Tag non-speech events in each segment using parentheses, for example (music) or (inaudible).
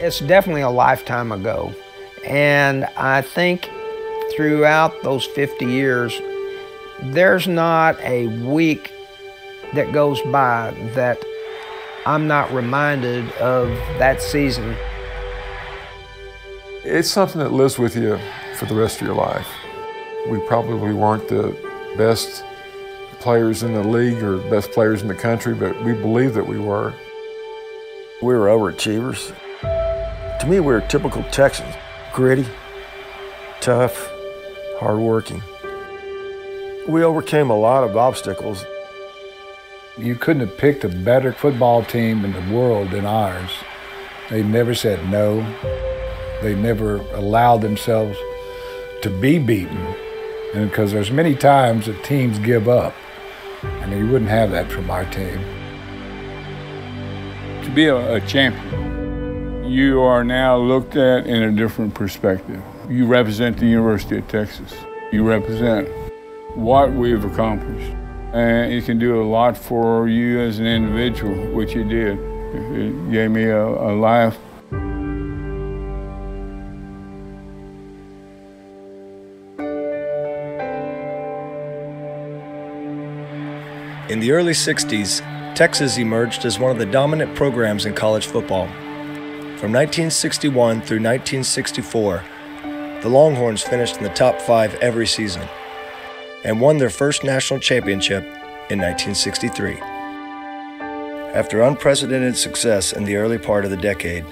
It's definitely a lifetime ago. And I think throughout those 50 years, there's not a week that goes by that I'm not reminded of that season. It's something that lives with you for the rest of your life. We probably weren't the best players in the league or best players in the country, but we believe that we were. We were overachievers. To me, we're typical Texans gritty, tough, hardworking. We overcame a lot of obstacles. You couldn't have picked a better football team in the world than ours. They never said no. They never allowed themselves to be beaten. And because there's many times that teams give up, and you wouldn't have that from our team. To be a, a champion, you are now looked at in a different perspective. You represent the University of Texas. You represent what we've accomplished. And it can do a lot for you as an individual, which you did. It gave me a, a life In the early 60s, Texas emerged as one of the dominant programs in college football. From 1961 through 1964, the Longhorns finished in the top five every season and won their first national championship in 1963. After unprecedented success in the early part of the decade,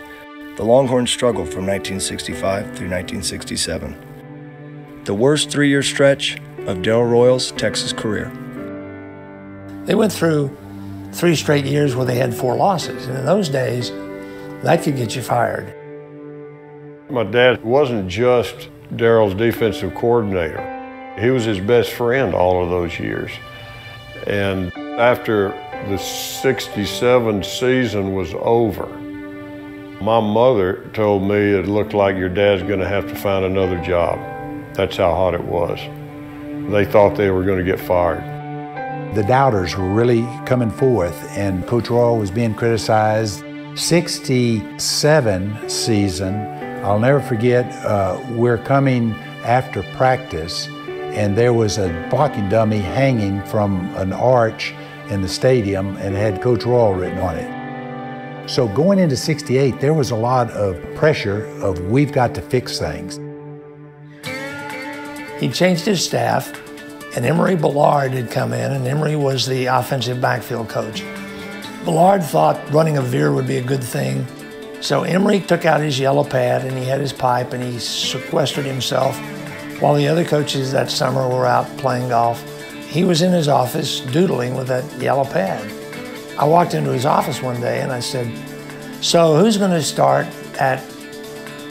the Longhorns struggled from 1965 through 1967. The worst three year stretch of Darrell Royal's Texas career. They went through three straight years where they had four losses. And in those days, that could get you fired. My dad wasn't just Darrell's defensive coordinator. He was his best friend all of those years. And after the 67 season was over, my mother told me it looked like your dad's going to have to find another job. That's how hot it was. They thought they were going to get fired the doubters were really coming forth, and Coach Royal was being criticized. 67 season, I'll never forget, uh, we're coming after practice, and there was a blocking dummy hanging from an arch in the stadium and had Coach Royal written on it. So going into 68, there was a lot of pressure of we've got to fix things. He changed his staff and Emory Bellard had come in, and Emory was the offensive backfield coach. Bellard thought running a veer would be a good thing. So Emory took out his yellow pad and he had his pipe and he sequestered himself while the other coaches that summer were out playing golf. He was in his office doodling with that yellow pad. I walked into his office one day and I said, So who's going to start at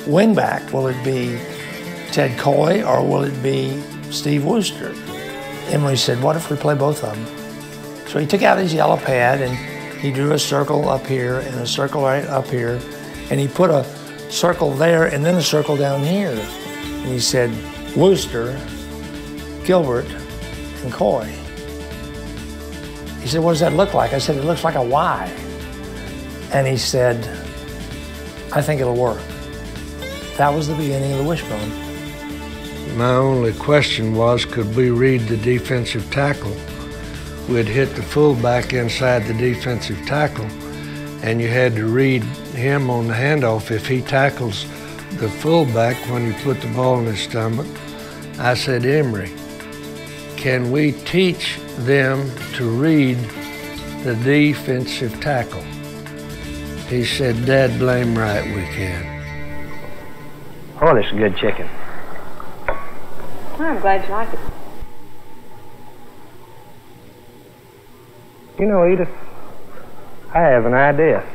wingback? Will it be Ted Koy or will it be Steve Worster? Emory said, what if we play both of them? So he took out his yellow pad and he drew a circle up here and a circle right up here. And he put a circle there and then a circle down here. And he said, Worster, Gilbert, and Koy. He said, what does that look like? I said, it looks like a Y. And he said, I think it'll work. That was the beginning of the wishbone. My only question was could we read the defensive tackle? We'd hit the fullback inside the defensive tackle, and you had to read him on the handoff. If he tackles the fullback when you put the ball in his stomach, I said, Emory, can we teach them to read the defensive tackle? He said, Dad, blame right, we can. Oh, this is good chicken. Well, I'm glad you like it. You know, Edith, I have an idea.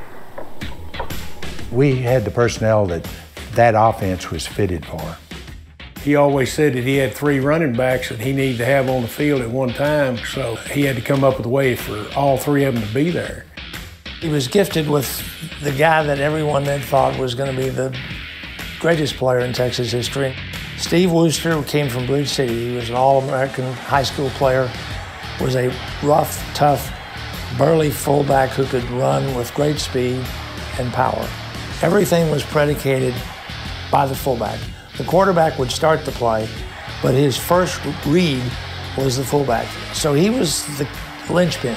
We had the personnel that that offense was fitted for. He always said that he had three running backs that he needed to have on the field at one time, so he had to come up with a way for all three of them to be there. He was gifted with the guy that everyone had thought was going to be the greatest player in Texas history. Steve Worster came from Bridge City. He was an All-American high school player, was a rough, tough, burly fullback who could run with great speed and power. everything was predicated by the fullback. The quarterback would start the play, but his first read was the fullback. So he was the linchpin.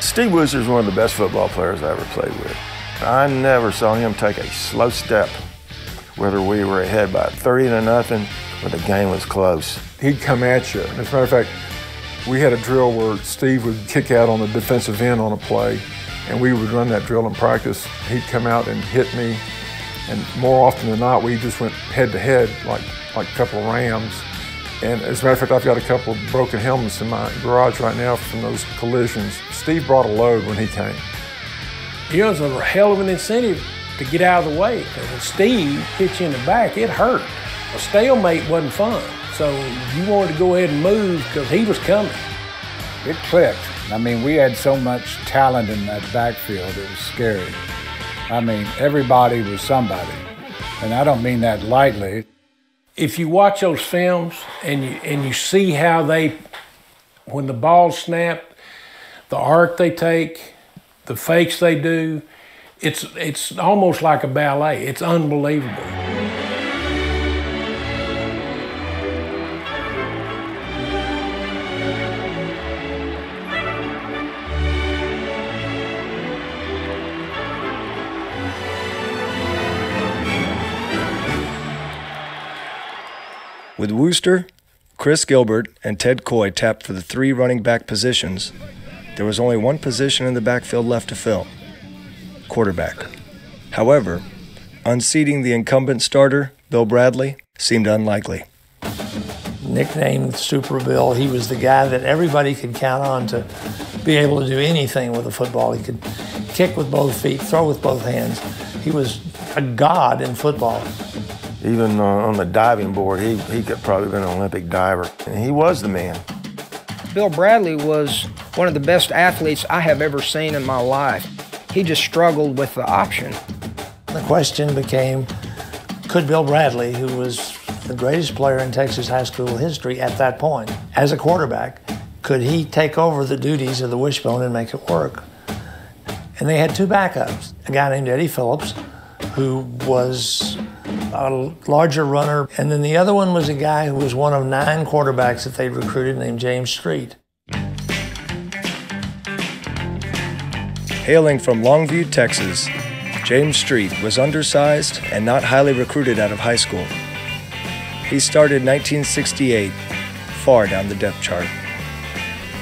Steve Worster is one of the best football players I ever played with. I never saw him take a slow step, whether we were ahead by 30 to nothing or the game was close. He'd come at you. As a matter of fact, we had a drill where Steve would kick out on the defensive end on a play, and we would run that drill in practice. He'd come out and hit me, and more often than not, we just went head to head like like a couple of rams. And as a matter of fact, I've got a couple of broken helmets in my garage right now from those collisions. Steve brought a load when he came. It was a hell of an incentive to get out of the way. When Steve hit you in the back, it hurt. A stalemate wasn't fun. So you wanted to go ahead and move because he was coming. It clicked. I mean, we had so much talent in that backfield, it was scary. I mean, everybody was somebody. And I don't mean that lightly if you watch those films and you and you see how they when the ball snapped, the arc they take, the fakes they do, it's it's almost like a ballet. It's unbelievable. With Worster, Chris Gilbert, and Ted Koy tapped for the three running back positions, there was only one position in the backfield left to fill quarterback. However, unseating the incumbent starter, Bill Bradley, seemed unlikely. Nicknamed Super Bill, he was the guy that everybody could count on to be able to do anything with a football. He could kick with both feet, throw with both hands. He was a god in football. Even uh, on the diving board, he, he could probably been an Olympic diver. And he was the man. Bill Bradley was one of the best athletes I have ever seen in my life. He just struggled with the option. The question became, could Bill Bradley, who was the greatest player in Texas high school history at that point, as a quarterback, could he take over the duties of the wishbone and make it work? And they had two backups, a guy named Eddie Phillips, who was a larger runner. And then the other one was a guy who was one of nine quarterbacks that they'd recruited named James Street. Hailing from Longview, Texas, James Street was undersized and not highly recruited out of high school. He started 1968, far down the depth chart.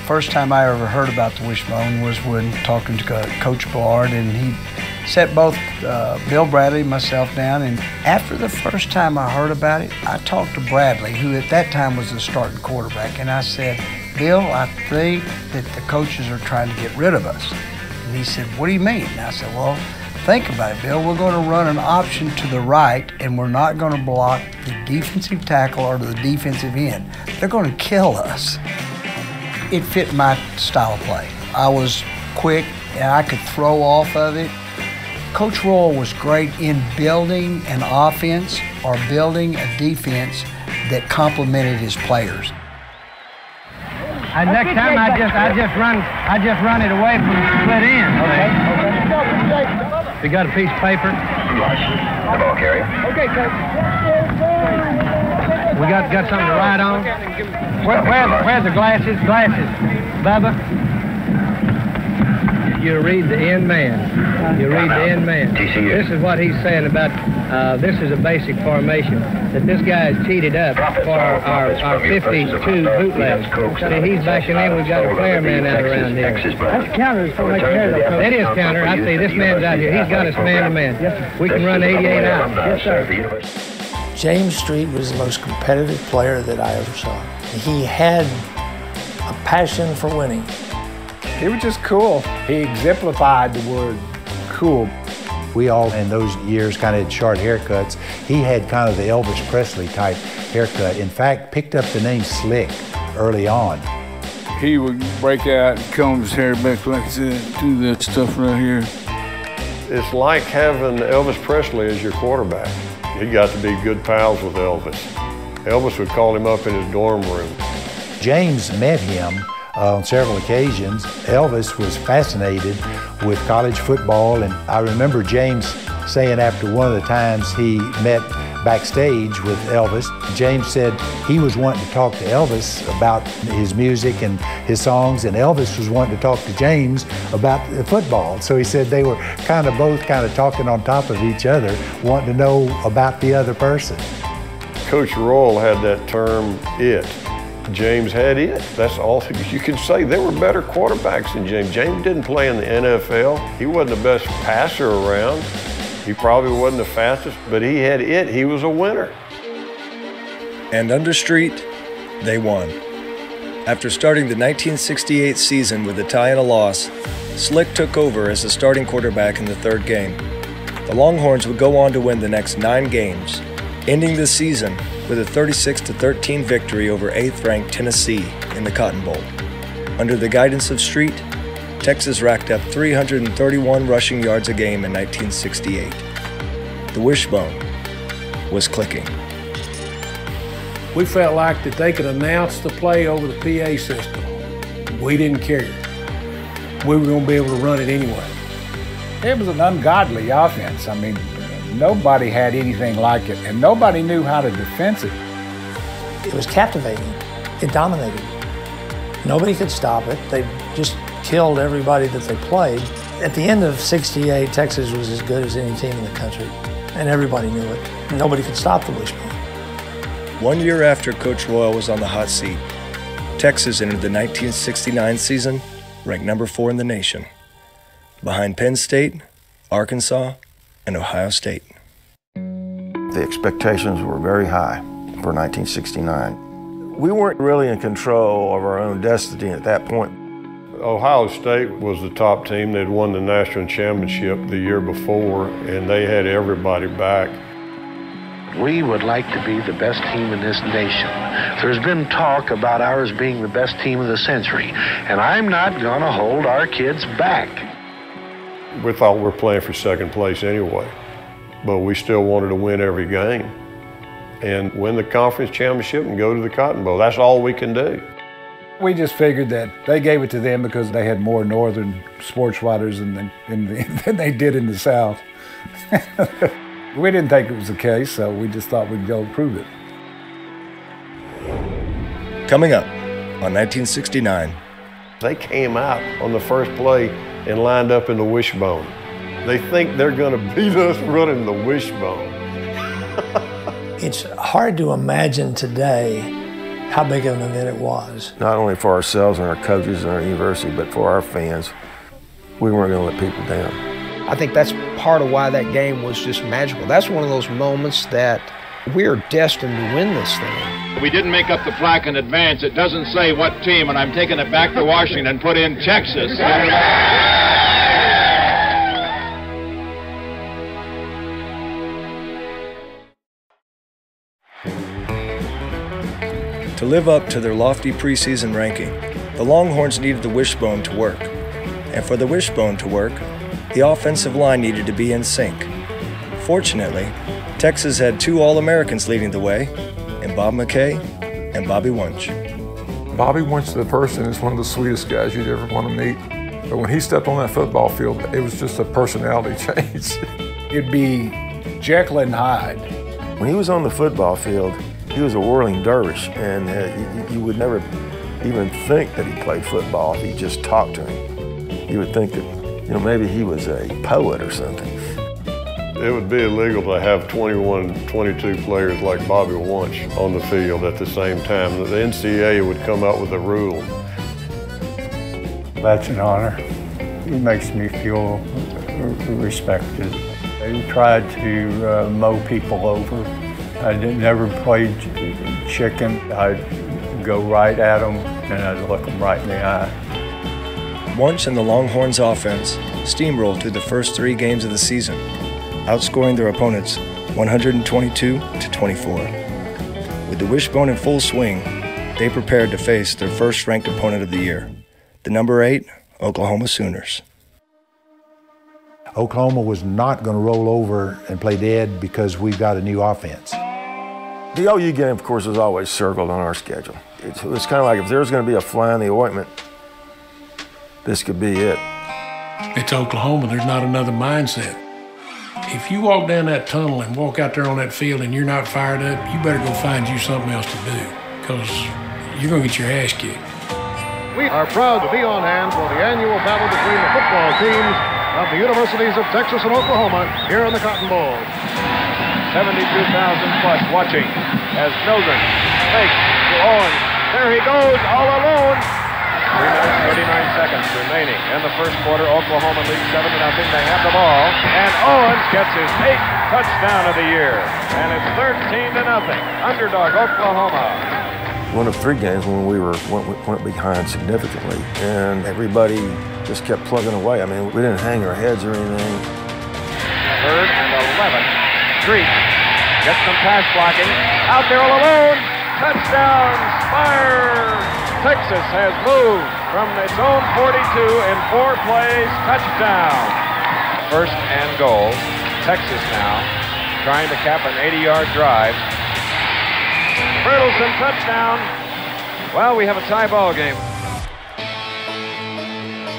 First time I ever heard about the wishbone was when talking to Coach Bard, and he set both uh, Bill Bradley and myself down. And after the first time I heard about it, I talked to Bradley, who at that time was the starting quarterback, and I said, Bill, I think that the coaches are trying to get rid of us. And he said, What do you mean? And I said, Well, think about it, Bill. We're going to run an option to the right, and we're not going to block the defensive tackle or the defensive end. They're going to kill us. It fit my style of play. I was quick and I could throw off of it Coach Royal was great in building an offense or building a defense that complemented his players. Uh, next time I just I just run I just run it away from the split end. Okay. okay. We got a piece of paper. The ball carrier. Okay, coach. We got got something to write on. Where where the, where the glasses? Glasses, Bubba you read the end man. You read the end man. This is what he's saying about uh, this is a basic formation. That this guy is cheated up for our, our 52 bootlegs. See, he's backing in. We've got a player man out around here. That's counter. That is counter. I see this man's out here. He's got us man to man. We can run 88 out. Yes, sir. James Street was the most competitive player that I ever saw. He had a passion for winning. He was just cool. He exemplified the word cool. We all in those years kind of had short haircuts. He had kind of the Elvis Presley type haircut. In fact, picked up the name Slick early on. He would break out, comb his hair back like that, do that stuff right here. It's like having Elvis Presley as your quarterback. He got to be good pals with Elvis. Elvis would call him up in his dorm room. James met him uh, on several occasions. Elvis was fascinated with college football, and I remember James saying after one of the times he met backstage with Elvis, James said he was wanting to talk to Elvis about his music and his songs, and Elvis was wanting to talk to James about the football. So he said they were kind of both kind of talking on top of each other, wanting to know about the other person. Coach Royal had that term, it. James had it. That's all you can say. They were better quarterbacks than James. James didn't play in the NFL. He wasn't the best passer around. He probably wasn't the fastest, but he had it. He was a winner. And under Street, they won. After starting the 1968 season with a tie and a loss, Slick took over as the starting quarterback in the third game. The Longhorns would go on to win the next nine games, ending the season with a 36 13 victory over 8th ranked Tennessee in the Cotton Bowl. Under the guidance of Street, Texas racked up 331 rushing yards a game in 1968. The wishbone was clicking. We felt like that they could announce the play over the PA system. We didn't care. We were going to be able to run it anyway. It was an ungodly offense. I mean, nobody had anything like it, and nobody knew how to defense it. It was captivating. It dominated. Nobody could stop it. They just killed everybody that they played. At the end of 68, Texas was as good as any team in the country, and everybody knew it. Nobody could stop the Wishbone. One year after Coach Royal was on the hot seat, Texas entered the 1969 season ranked number four in the nation, behind Penn State, Arkansas, and Ohio State. The expectations were very high for 1969. We weren't really in control of our own destiny at that point. Ohio State was the top team. They'd won the national championship the year before, and they had everybody back. We would like to be the best team in this nation. There's been talk about ours being the best team of the century, and I'm not going to hold our kids back. We thought we were playing for second place anyway, but we still wanted to win every game and win the conference championship and go to the Cotton Bowl. That's all we can do. We just figured that they gave it to them because they had more northern sports writers than, than, than (laughs) they did in the South. (laughs) we didn't think it was the case, so we just thought we'd go prove it. Coming up on 1969. They came out on the first play and lined up in the wishbone. They think they're going to beat us running the wishbone. (laughs) it's hard to imagine today how big of an event it was. Not only for ourselves and our coaches and our university, but for our fans. We weren't going to let people down. I think that's part of why that game was just magical. That's one of those moments that we're destined to win this thing. We didn't make up the plaque in advance. It doesn't say what team, and I'm taking it back to Washington and put in Texas. To live up to their lofty preseason ranking, the Longhorns needed the wishbone to work. And for the wishbone to work, the offensive line needed to be in sync. Fortunately, Texas had two All Americans leading the way, and Bob McKay and Bobby Wuensch. Bobby Wuensch, the person, is one of the sweetest guys you'd ever want to meet. But when he stepped on that football field, it was just a personality (laughs) change. It'd be Jekyll and Hyde. When he was on the football field, he was a whirling dervish, and uh, you, you, would never even think that he played football if you just talked to him. You would think that, you know, maybe he was a poet or something. It would be illegal to have 21, 22 players like Bobby Wuensch on the field at the same time. The NCAA would come out with a rule. That's an honor. It makes me feel respected. They tried to uh, mow people over I never played chicken. I'd go right at them and I'd look them right in the eye. Wuensch and the Longhorns offense steamrolled through the first three games of the season, outscoring their opponents 122 to 24. With the wishbone in full swing, they prepared to face their first ranked opponent of the year, the number eight Oklahoma Sooners. Oklahoma was not going to roll over and play dead because we've got a new offense. The OU game, of course, is always circled on our schedule. It's, it's kind of like if there's going to be a fly in the ointment, this could be it. It's Oklahoma. There's not another mindset. If you walk down that tunnel and walk out there on that field and you're not fired up, you better go find you something else to do because you're going to get your ass kicked. We are proud to be on hand for the annual battle between the football teams of the universities of Texas and Oklahoma here in the Cotton Bowl. 72,000 plus watching as Mildren fakes to Owens. There he goes, all alone. 3 minutes, 39 seconds remaining in the first quarter. Oklahoma leads 7 to nothing. They have the ball. And Owens gets his eighth touchdown of the year. And it's 13 to nothing. Underdog Oklahoma. One of three games when we were went, went behind significantly, and everybody just kept plugging away. I mean, we didn't hang our heads or anything. Third and 11. Street gets some pass blocking. Out there all alone. Touchdown, Speyrer. Texas has moved from its own 42 in four plays, touchdown. First and goal. Texas now trying to cap an 80-yard drive. Bertelsen touchdown. Well, we have a tie ball game.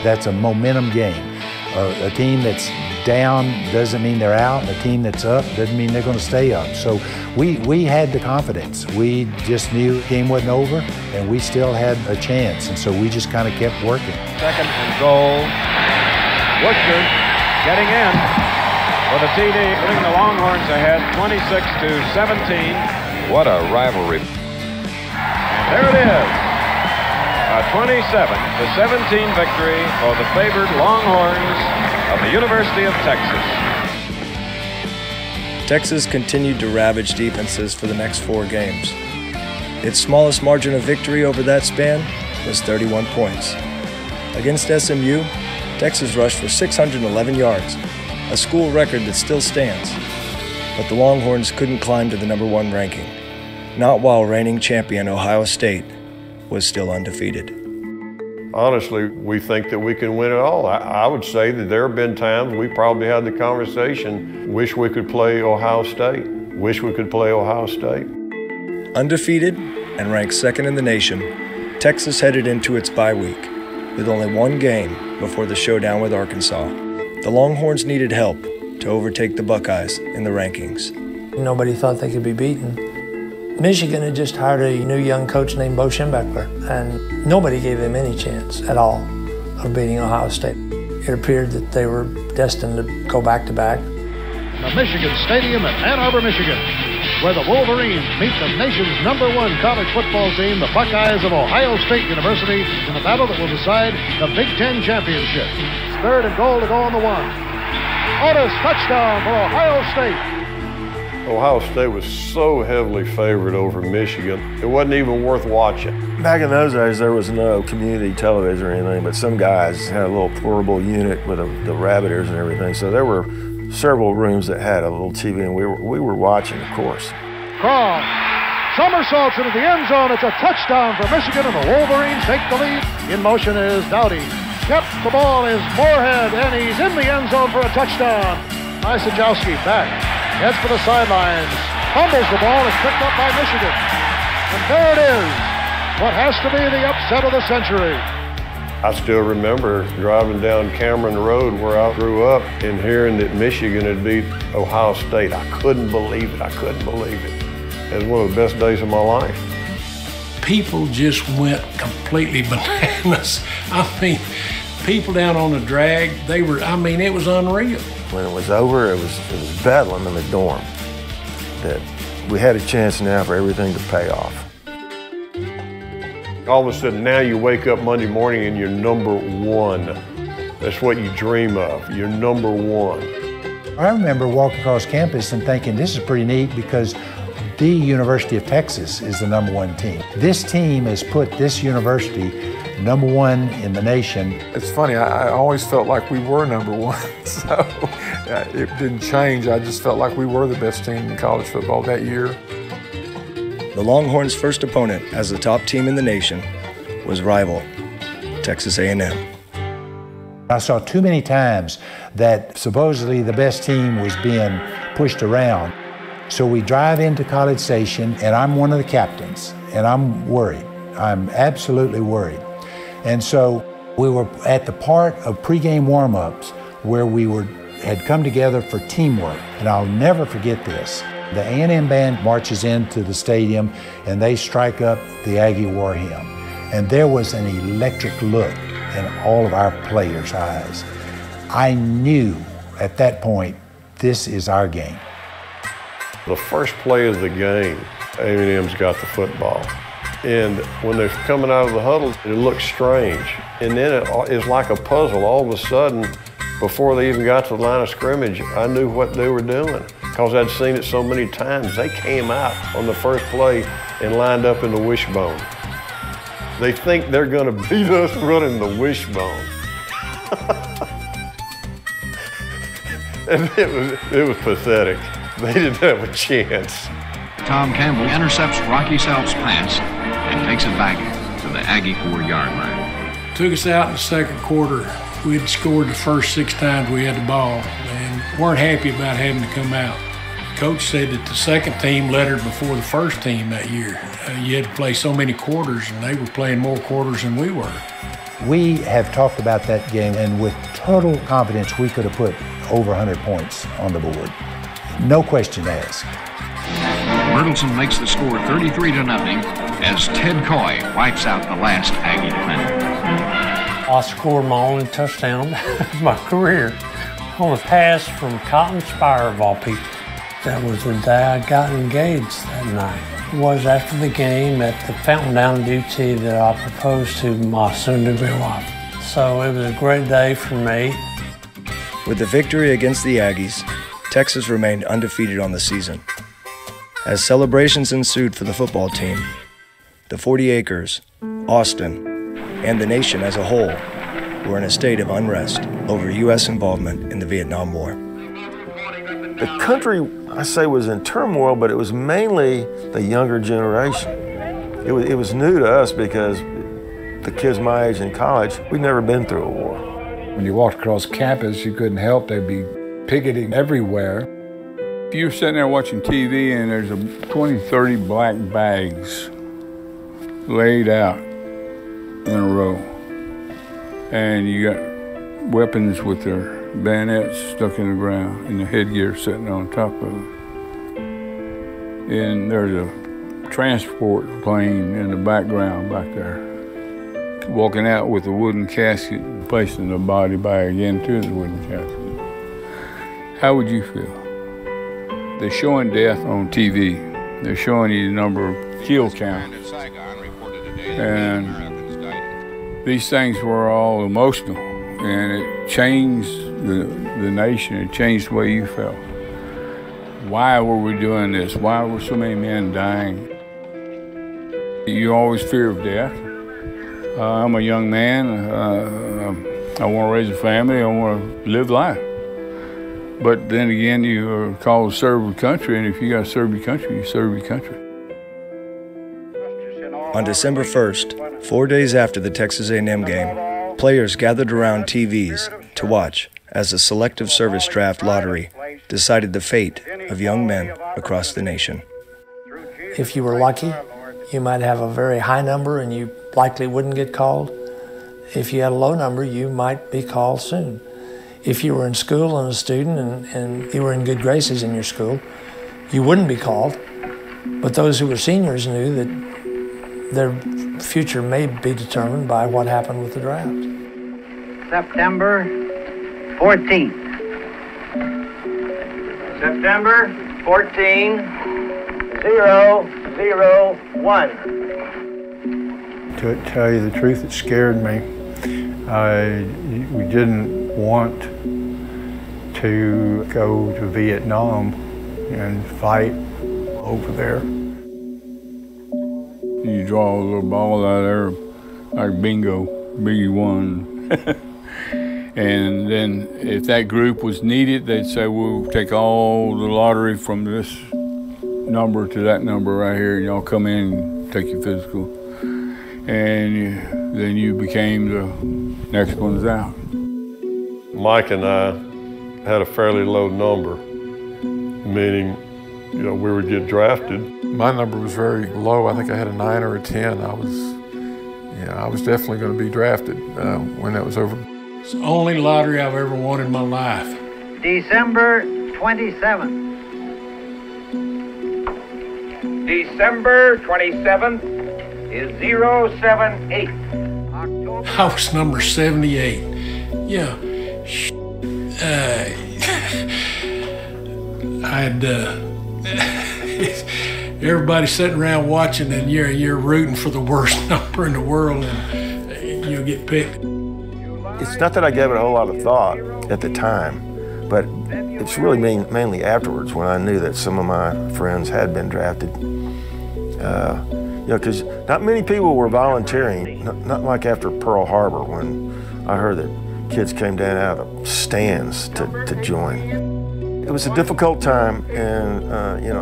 That's a momentum game. Uh, a team that's down doesn't mean they're out. A team that's up doesn't mean they're going to stay up. So we, we had the confidence. We just knew the game wasn't over, and we still had a chance. And so we just kind of kept working. Second and goal. Worster getting in for the TD, putting the Longhorns ahead 26 to 17. What a rivalry. And there it is. A 27 to 17 victory for the favored Longhorns of the University of Texas. Texas continued to ravage defenses for the next four games. Its smallest margin of victory over that span was 31 points. Against SMU, Texas rushed for 611 yards, a school record that still stands. But the Longhorns couldn't climb to the number one ranking, not while reigning champion Ohio State was still undefeated. Honestly, we think that we can win it all. I, I, would say that there have been times we probably had the conversation, wish we could play Ohio State, wish we could play Ohio State. Undefeated and ranked second in the nation, Texas headed into its bye week with only one game before the showdown with Arkansas. The Longhorns needed help to overtake the Buckeyes in the rankings. Nobody thought they could be beaten. Michigan had just hired a new young coach named Bo Schembechler, and nobody gave them any chance at all of beating Ohio State. It appeared that they were destined to go back to back. The Michigan Stadium at Ann Arbor, Michigan, where the Wolverines meet the nation's number one college football team, the Buckeyes of Ohio State University, in a battle that will decide the Big Ten championship. Third and goal to go on the one. Otis touchdown for Ohio State. Ohio State was so heavily favored over Michigan, it wasn't even worth watching. Back in those days, there was no community television or anything, but some guys had a little portable unit with a, the rabbit ears and everything. So there were several rooms that had a little TV, and we were, we were watching, of course. Craw somersaults into the end zone. It's a touchdown for Michigan, and the Wolverines take the lead. In motion is Dowdy. Yep, the ball is Moorhead, and he's in the end zone for a touchdown. Isajowski back. Heads for the sidelines. Fumbles the ball. is picked up by Michigan. And there it is. What has to be the upset of the century. I still remember driving down Cameron Road where I grew up and hearing that Michigan had beat Ohio State. I couldn't believe it. I couldn't believe it. It was one of the best days of my life. People just went completely (laughs) bananas. I mean, people down on the drag, they were, I mean, it was unreal. When it was over, it was, it was bedlam in the dorm. That we had a chance now for everything to pay off. All of a sudden, now you wake up Monday morning and you're number one. That's what you dream of. You're number one. I remember walking across campus and thinking, this is pretty neat because the University of Texas is the number one team. This team has put this university number one in the nation. It's funny, I, I always felt like we were number one, (laughs) so uh, it didn't change. I just felt like we were the best team in college football that year. The Longhorns' first opponent as the top team in the nation was rival Texas A&M. I saw too many times that supposedly the best team was being pushed around. So we drive into College Station, and I'm one of the captains, and I'm worried. I'm absolutely worried. And so we were at the part of pregame warm-ups where we were had come together for teamwork, and I'll never forget this. The A&M band marches into the stadium and they strike up the Aggie War Hymn. And there was an electric look in all of our players' eyes. I knew at that point, this is our game. The first play of the game, A&M's got the football. And when they're coming out of the huddle, it looks strange. And then it, it's like a puzzle. All of a sudden, before they even got to the line of scrimmage, I knew what they were doing because I'd seen it so many times. They came out on the first play and lined up in the wishbone. They think they're going (laughs) to beat us running the wishbone. (laughs) and it was, it was pathetic. They didn't have a chance. Tom Campbell intercepts Rocky Self's pass and takes it back to the Aggie four-yard line. Took us out in the second quarter. We had scored the first six times we had the ball and weren't happy about having to come out. Coach said that the second team lettered before the first team that year. Uh, you had to play so many quarters, and they were playing more quarters than we were. We have talked about that game, and with total confidence, we could have put over 100 points on the board. No question asked. Bertelsen makes the score 33 to nothing as Ted Koy wipes out the last Aggie defender. I scored my only touchdown (laughs) of my career on a pass from Cotton Speyrer of all people. That was the day I got engaged that night. It was after the game at the Fountain Down Duty that I proposed to my soon-to-be wife. So it was a great day for me. With the victory against the Aggies, Texas remained undefeated on the season. As celebrations ensued for the football team, the 40 acres, Austin, and the nation as a whole were in a state of unrest over U.S. involvement in the Vietnam War. The country, I say, was in turmoil, but it was mainly the younger generation. It was, it was new to us because the kids my age in college, we'd never been through a war. When you walked across campus, you couldn't help, they'd be picketing everywhere. If you're sitting there watching TV and there's a 20, 30 black bags laid out in a row, and you got weapons with their bayonets stuck in the ground and the headgear sitting on top of them. And there's a transport plane in the background back there. Walking out with a wooden casket and placing the body bag into the wooden casket. How would you feel? They're showing death on TV. They're showing you the number of kill count. And these things were all emotional and it changed the, the nation. It changed the way you felt. Why were we doing this? Why were so many men dying? You always fear of death. Uh, I'm a young man. Uh, I want to raise a family. I want to live life. But then again, you are called to serve your country, and if you got to serve your country, you serve your country. On December 1st, four days after the Texas A&M game, players gathered around TVs to watch as the Selective Service Draft Lottery decided the fate of young men across the nation. If you were lucky, you might have a very high number and you likely wouldn't get called. If you had a low number, you might be called soon. If you were in school and a student and, and you were in good graces in your school, you wouldn't be called. But those who were seniors knew that their future may be determined by what happened with the draft. September 14th. September 14, 001. To tell you the truth, it scared me. I, we didn't want to go to Vietnam and fight over there. You draw a little ball out there, like bingo, B1. (laughs) and then if that group was needed, they'd say, we'll take all the lottery from this number to that number right here. And y'all come in and take your physical. And then you became the next ones out. Mike and I had a fairly low number, meaning, you know, we would get drafted. My number was very low. I think I had a nine or a 10. I was, yeah, I was definitely going to be drafted uh, when that was over. It's the only lottery I've ever won in my life. December 27th. December 27th is 078. I was number 78. Yeah. Uh, (laughs) I had uh, (laughs) everybody sitting around watching, and you're you're rooting for the worst (laughs) number in the world, and you'll get picked. It's not that I gave it a whole lot of thought at the time, but it's really main, mainly afterwards when I knew that some of my friends had been drafted. Uh, you know, because not many people were volunteering, not, not, like after Pearl Harbor when I heard that kids came down out of stands to, to join. It was a difficult time, and, uh, you know,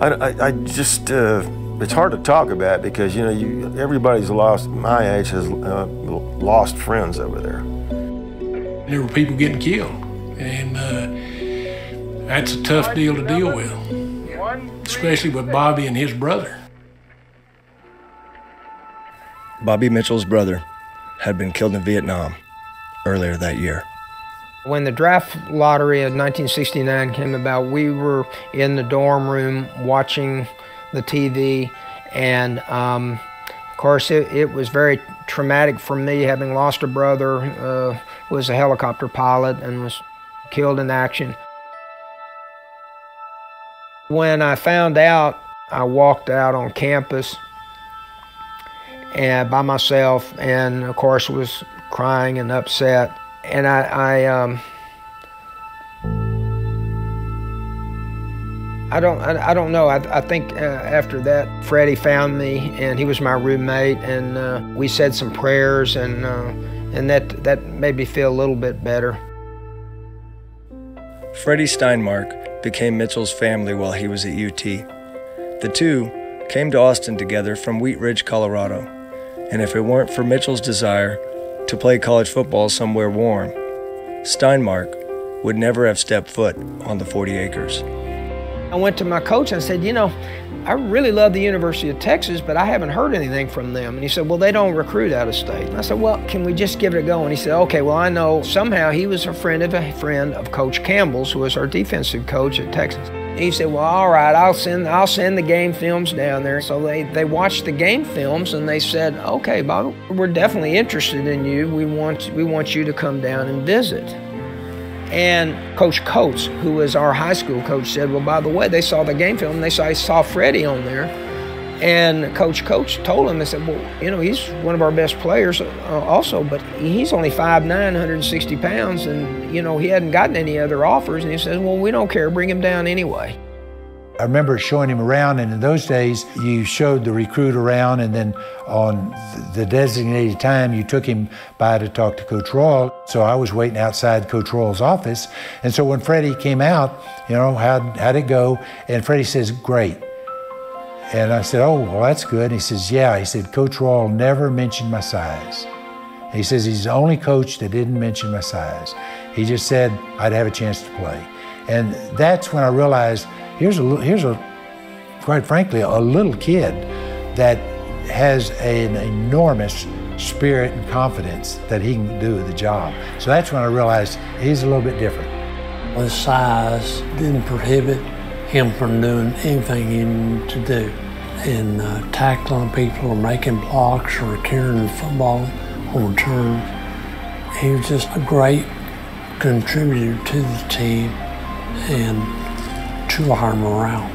I, I, I just, uh, it's hard to talk about because, you know, you, everybody's lost, my age has uh, lost friends over there. There were people getting killed, and uh, that's a tough deal to deal with especially with Bobby and his brother. Bobby Mitchell's brother had been killed in Vietnam earlier that year. When the draft lottery of 1969 came about, we were in the dorm room watching the TV, and um, of course, it, it, was very traumatic for me having lost a brother, uh, was a helicopter pilot, and was killed in action. When I found out, I walked out on campus and by myself, and of course was crying and upset. And I, I, um, I don't, I, I, don't know. I, I think uh, after that, Freddie found me, and he was my roommate, and uh, we said some prayers, and uh, and that that made me feel a little bit better. Freddie Steinmark became Mitchell's family while he was at UT. The two came to Austin together from Wheat Ridge, Colorado, and if it weren't for Mitchell's desire to play college football somewhere warm, Steinmark would never have stepped foot on the 40 acres. I went to my coach and said, You know, I really love the University of Texas, but I haven't heard anything from them. And he said, Well, they don't recruit out of state. And I said, Well, can we just give it a go? And he said, Okay, well, I know somehow he was a friend of a friend of Coach Campbell's, who was our defensive coach at Texas. He said, Well, all right, I'll send I'll send the game films down there. So they, they watched the game films and they said, Okay, Bob, we're definitely interested in you. We want we want you to come down and visit. And Coach Coates, who was our high school coach, said, Well, by the way, they saw the game film and they saw, saw Freddie on there. And Coach Coach told him, they said, Well, you know, he's one of our best players uh, also, but he's only 5'9, 160 pounds, and, you know, he hadn't gotten any other offers. And he says, Well, we don't care, bring him down anyway. I remember showing him around, and in those days, you showed the recruit around, and then on the designated time, you took him by to talk to Coach Royal. So I was waiting outside Coach Royal's office. And so when Freddie came out, you know, how'd, how'd it go? And Freddie says, Great. And I said, Oh, well, that's good. And he says, Yeah. He said, Coach Royal never mentioned my size. He says, He's the only coach that didn't mention my size. He just said I'd have a chance to play. And that's when I realized Here's a here's a quite frankly a little kid that has an enormous spirit and confidence that he can do the job. So that's when I realized he's a little bit different. The size didn't prohibit him from doing anything he needed to do. In uh, tackling people or making blocks or carrying the football on turns. He was just a great contributor to the team and to our morale.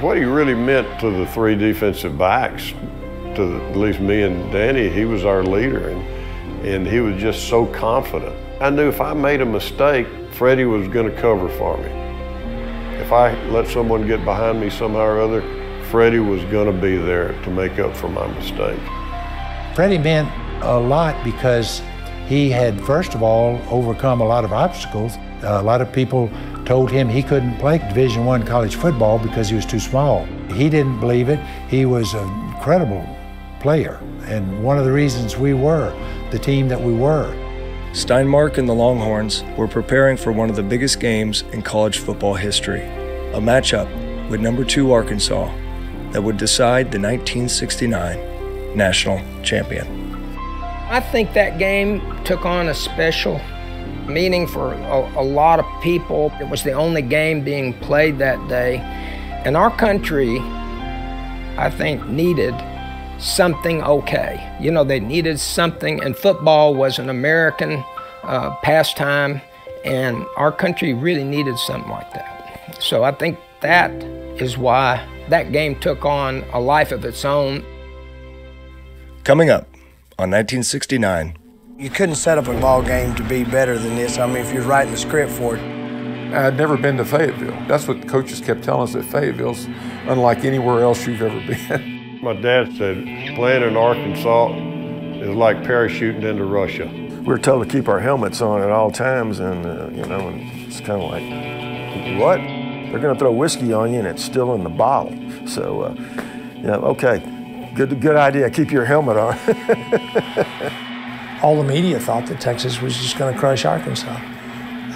What he really meant to the three defensive backs, to at least me and Danny, he was our leader, and, and he was just so confident. I knew if I made a mistake, Freddie was going to cover for me. If I let someone get behind me somehow or other, Freddie was going to be there to make up for my mistake. Freddie meant a lot because he had, first of all, overcome a lot of obstacles. Uh, a lot of people told him he couldn't play Division One college football because he was too small. He didn't believe it. He was an incredible player, and one of the reasons we were the team that we were. Steinmark and the Longhorns were preparing for one of the biggest games in college football history, a matchup with number two Arkansas that would decide the 1969 national champion. I think that game took on a special meaning for a, a, lot of people. It was the only game being played that day. And our country, I think, needed something okay. You know, they needed something, and football was an American uh, pastime, and our country really needed something like that. So I think that is why that game took on a life of its own. Coming up on 1969. You couldn't set up a ball game to be better than this. I mean, if you're writing the script for it. I'd never been to Fayetteville. That's what the coaches kept telling us that Fayetteville's unlike anywhere else you've ever been. (laughs) My dad said playing in Arkansas is like parachuting into Russia. We were told to keep our helmets on at all times, and uh, you know, and it's kind of like, what? They're going to throw whiskey on you, and it's still in the bottle. So, uh, yeah, okay, good, good idea. Keep your helmet on. (laughs) all the media thought that Texas was just going to crush Arkansas,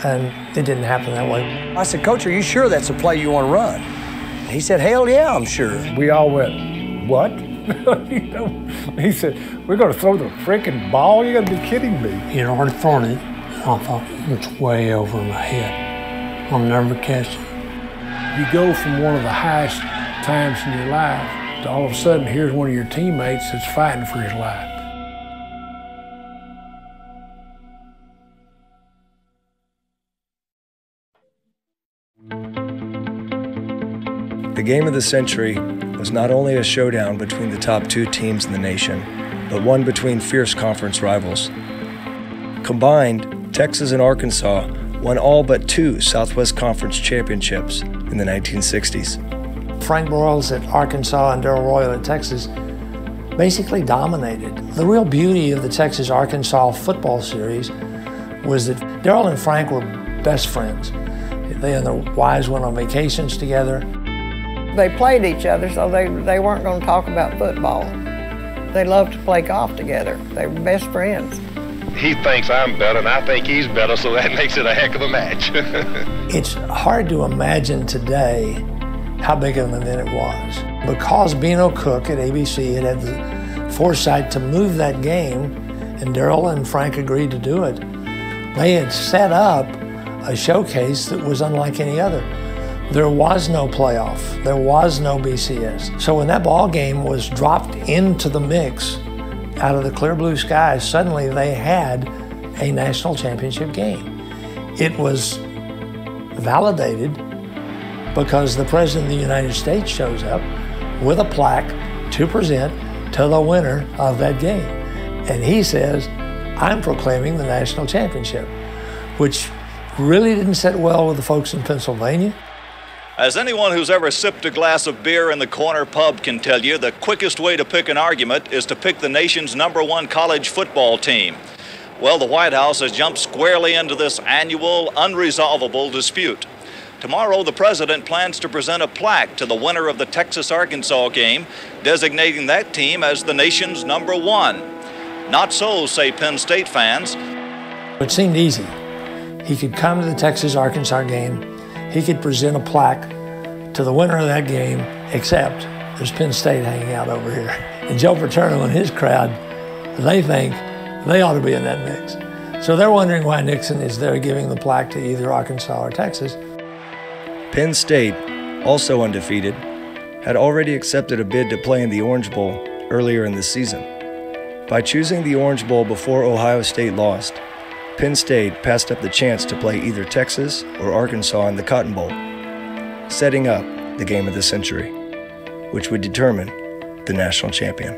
and it didn't happen that way. I said, Coach, are you sure that's a play you want to run? He said, Hell yeah, I'm sure. We all went, What? (laughs) you know, he said, We're going to throw the freaking ball? You got to be kidding me. He'd already thrown it. I thought, It's way over my head. I'll never catch it. You go from one of the highest times in your life to all of a sudden, here's one of your teammates that's fighting for his life. The game of the century was not only a showdown between the top two teams in the nation, but one between fierce conference rivals. Combined, Texas and Arkansas won all but two Southwest Conference championships in the 1960s. Frank Broyles at Arkansas and Darrell Royal at Texas basically dominated. The real beauty of the Texas Arkansas football series was that Darrell and Frank were best friends. They and their wives went on vacations together. They played each other, so they, they weren't going to talk about football. They loved to play golf together. They were best friends. He thinks I'm better, and I think he's better, so that (laughs) makes it a heck of a match. (laughs) it's hard to imagine today how big of an event it was. Because Beano Cook at ABC had had the foresight to move that game, and Darrell and Frank agreed to do it, they had set up a showcase that was unlike any other. There was no playoff. There was no BCS. So when that ball game was dropped into the mix out of the clear blue skies, suddenly they had a national championship game. It was validated because the President of the United States shows up with a plaque to present to the winner of that game. And he says, I'm proclaiming the national championship, which really didn't sit well with the folks in Pennsylvania. As anyone who's ever sipped a glass of beer in the corner pub can tell you, the quickest way to pick an argument is to pick the nation's number one college football team. Well, the White House has jumped squarely into this annual, unresolvable dispute. Tomorrow, the president plans to present a plaque to the winner of the Texas Arkansas game, designating that team as the nation's number one. Not so, say Penn State fans. It seemed easy. He could come to the Texas Arkansas game he could present a plaque to the winner of that game, except there's Penn State hanging out over here. (laughs) And Joe Paterno and his crowd, they think they ought to be in that mix. So they're wondering why Nixon is there giving the plaque to either Arkansas or Texas. Penn State, also undefeated, had already accepted a bid to play in the Orange Bowl earlier in the season. By choosing the Orange Bowl before Ohio State lost, Penn State passed up the chance to play either Texas or Arkansas in the Cotton Bowl, setting up the game of the century, which would determine the national champion.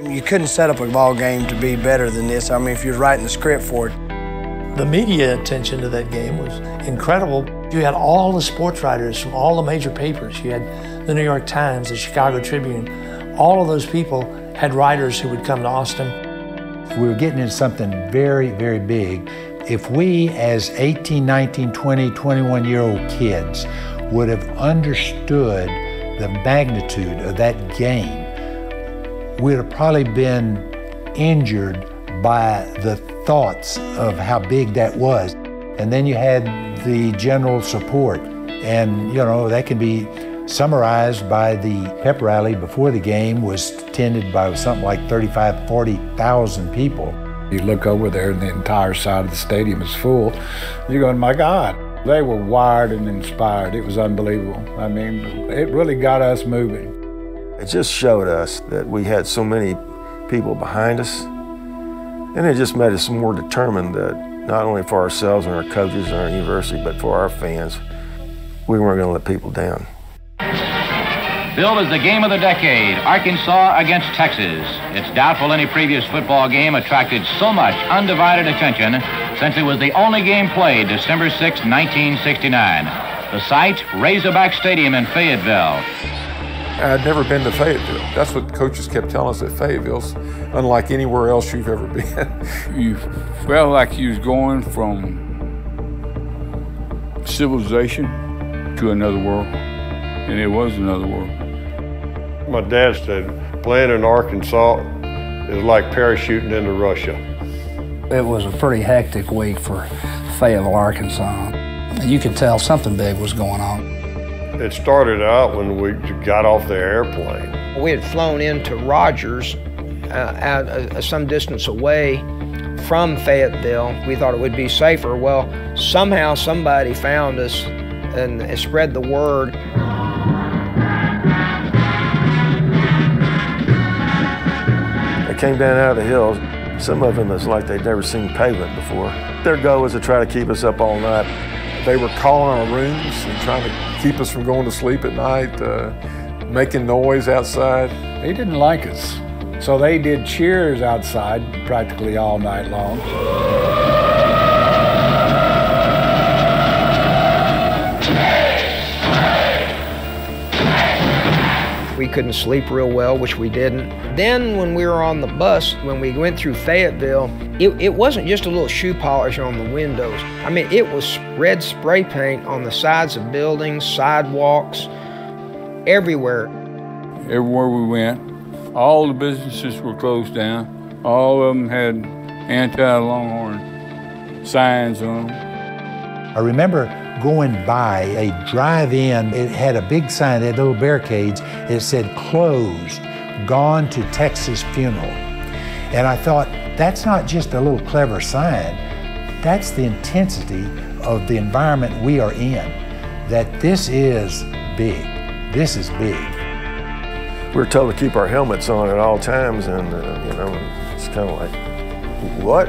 You couldn't set up a ball game to be better than this. I mean, if you're writing the script for it. The media attention to that game was incredible. You had all the sports writers from all the major papers. You had the New York Times, the Chicago Tribune. All of those people had writers who would come to Austin we were getting into something very, very big. If we, as 18, 19, 20, 21 year old kids, would have understood the magnitude of that game, we'd have probably been injured by the thoughts of how big that was. And then you had the general support. And, you know, that can be summarized by the pep rally before the game was attended by something like 35, 40,000 people. You look over there and the entire side of the stadium is full. You're going, my God. They were wired and inspired. It was unbelievable. I mean, it really got us moving. It just showed us that we had so many people behind us, and it just made us more determined that not only for ourselves and our coaches and our university, but for our fans, we weren't going to let people down. Billed as the game of the decade, Arkansas against Texas. It's doubtful any previous football game attracted so much undivided attention since it was the only game played December 6, 1969. The site, Razorback Stadium in Fayetteville. I'd never been to Fayetteville. That's what coaches kept telling us at Fayetteville's unlike anywhere else you've ever been. (laughs) you felt like you was going from civilization to another world, and it was another world. My dad said playing in Arkansas is like parachuting into Russia. It was a pretty hectic week for Fayetteville, Arkansas. You could tell something big was going on. It started out when we got off the airplane. We had flown into Rogers, uh, at, uh, some distance away from Fayetteville. We thought it would be safer. Well, somehow somebody found us and spread the word. Came down out of the hills. Some of them is like they'd never seen pavement before. Their goal was to try to keep us up all night. They were calling our rooms and trying to keep us from going to sleep at night, uh, making noise outside. They didn't like us. So they did cheers outside practically all night long. We couldn't sleep real well, which we didn't. Then, when we were on the bus, when we went through Fayetteville, it, it wasn't just a little shoe polish on the windows. I mean, it was red spray paint on the sides of buildings, sidewalks, everywhere. Everywhere we went, all the businesses were closed down. All of them had anti-Longhorn signs on them. I remember going by a drive-in. It had a big sign, it had little barricades. It said closed, gone to Texas funeral. And I thought, that's not just a little clever sign. That's the intensity of the environment we are in. That this is big. This is big. We were told to keep our helmets on at all times, and uh, you know, it's kind of like, what?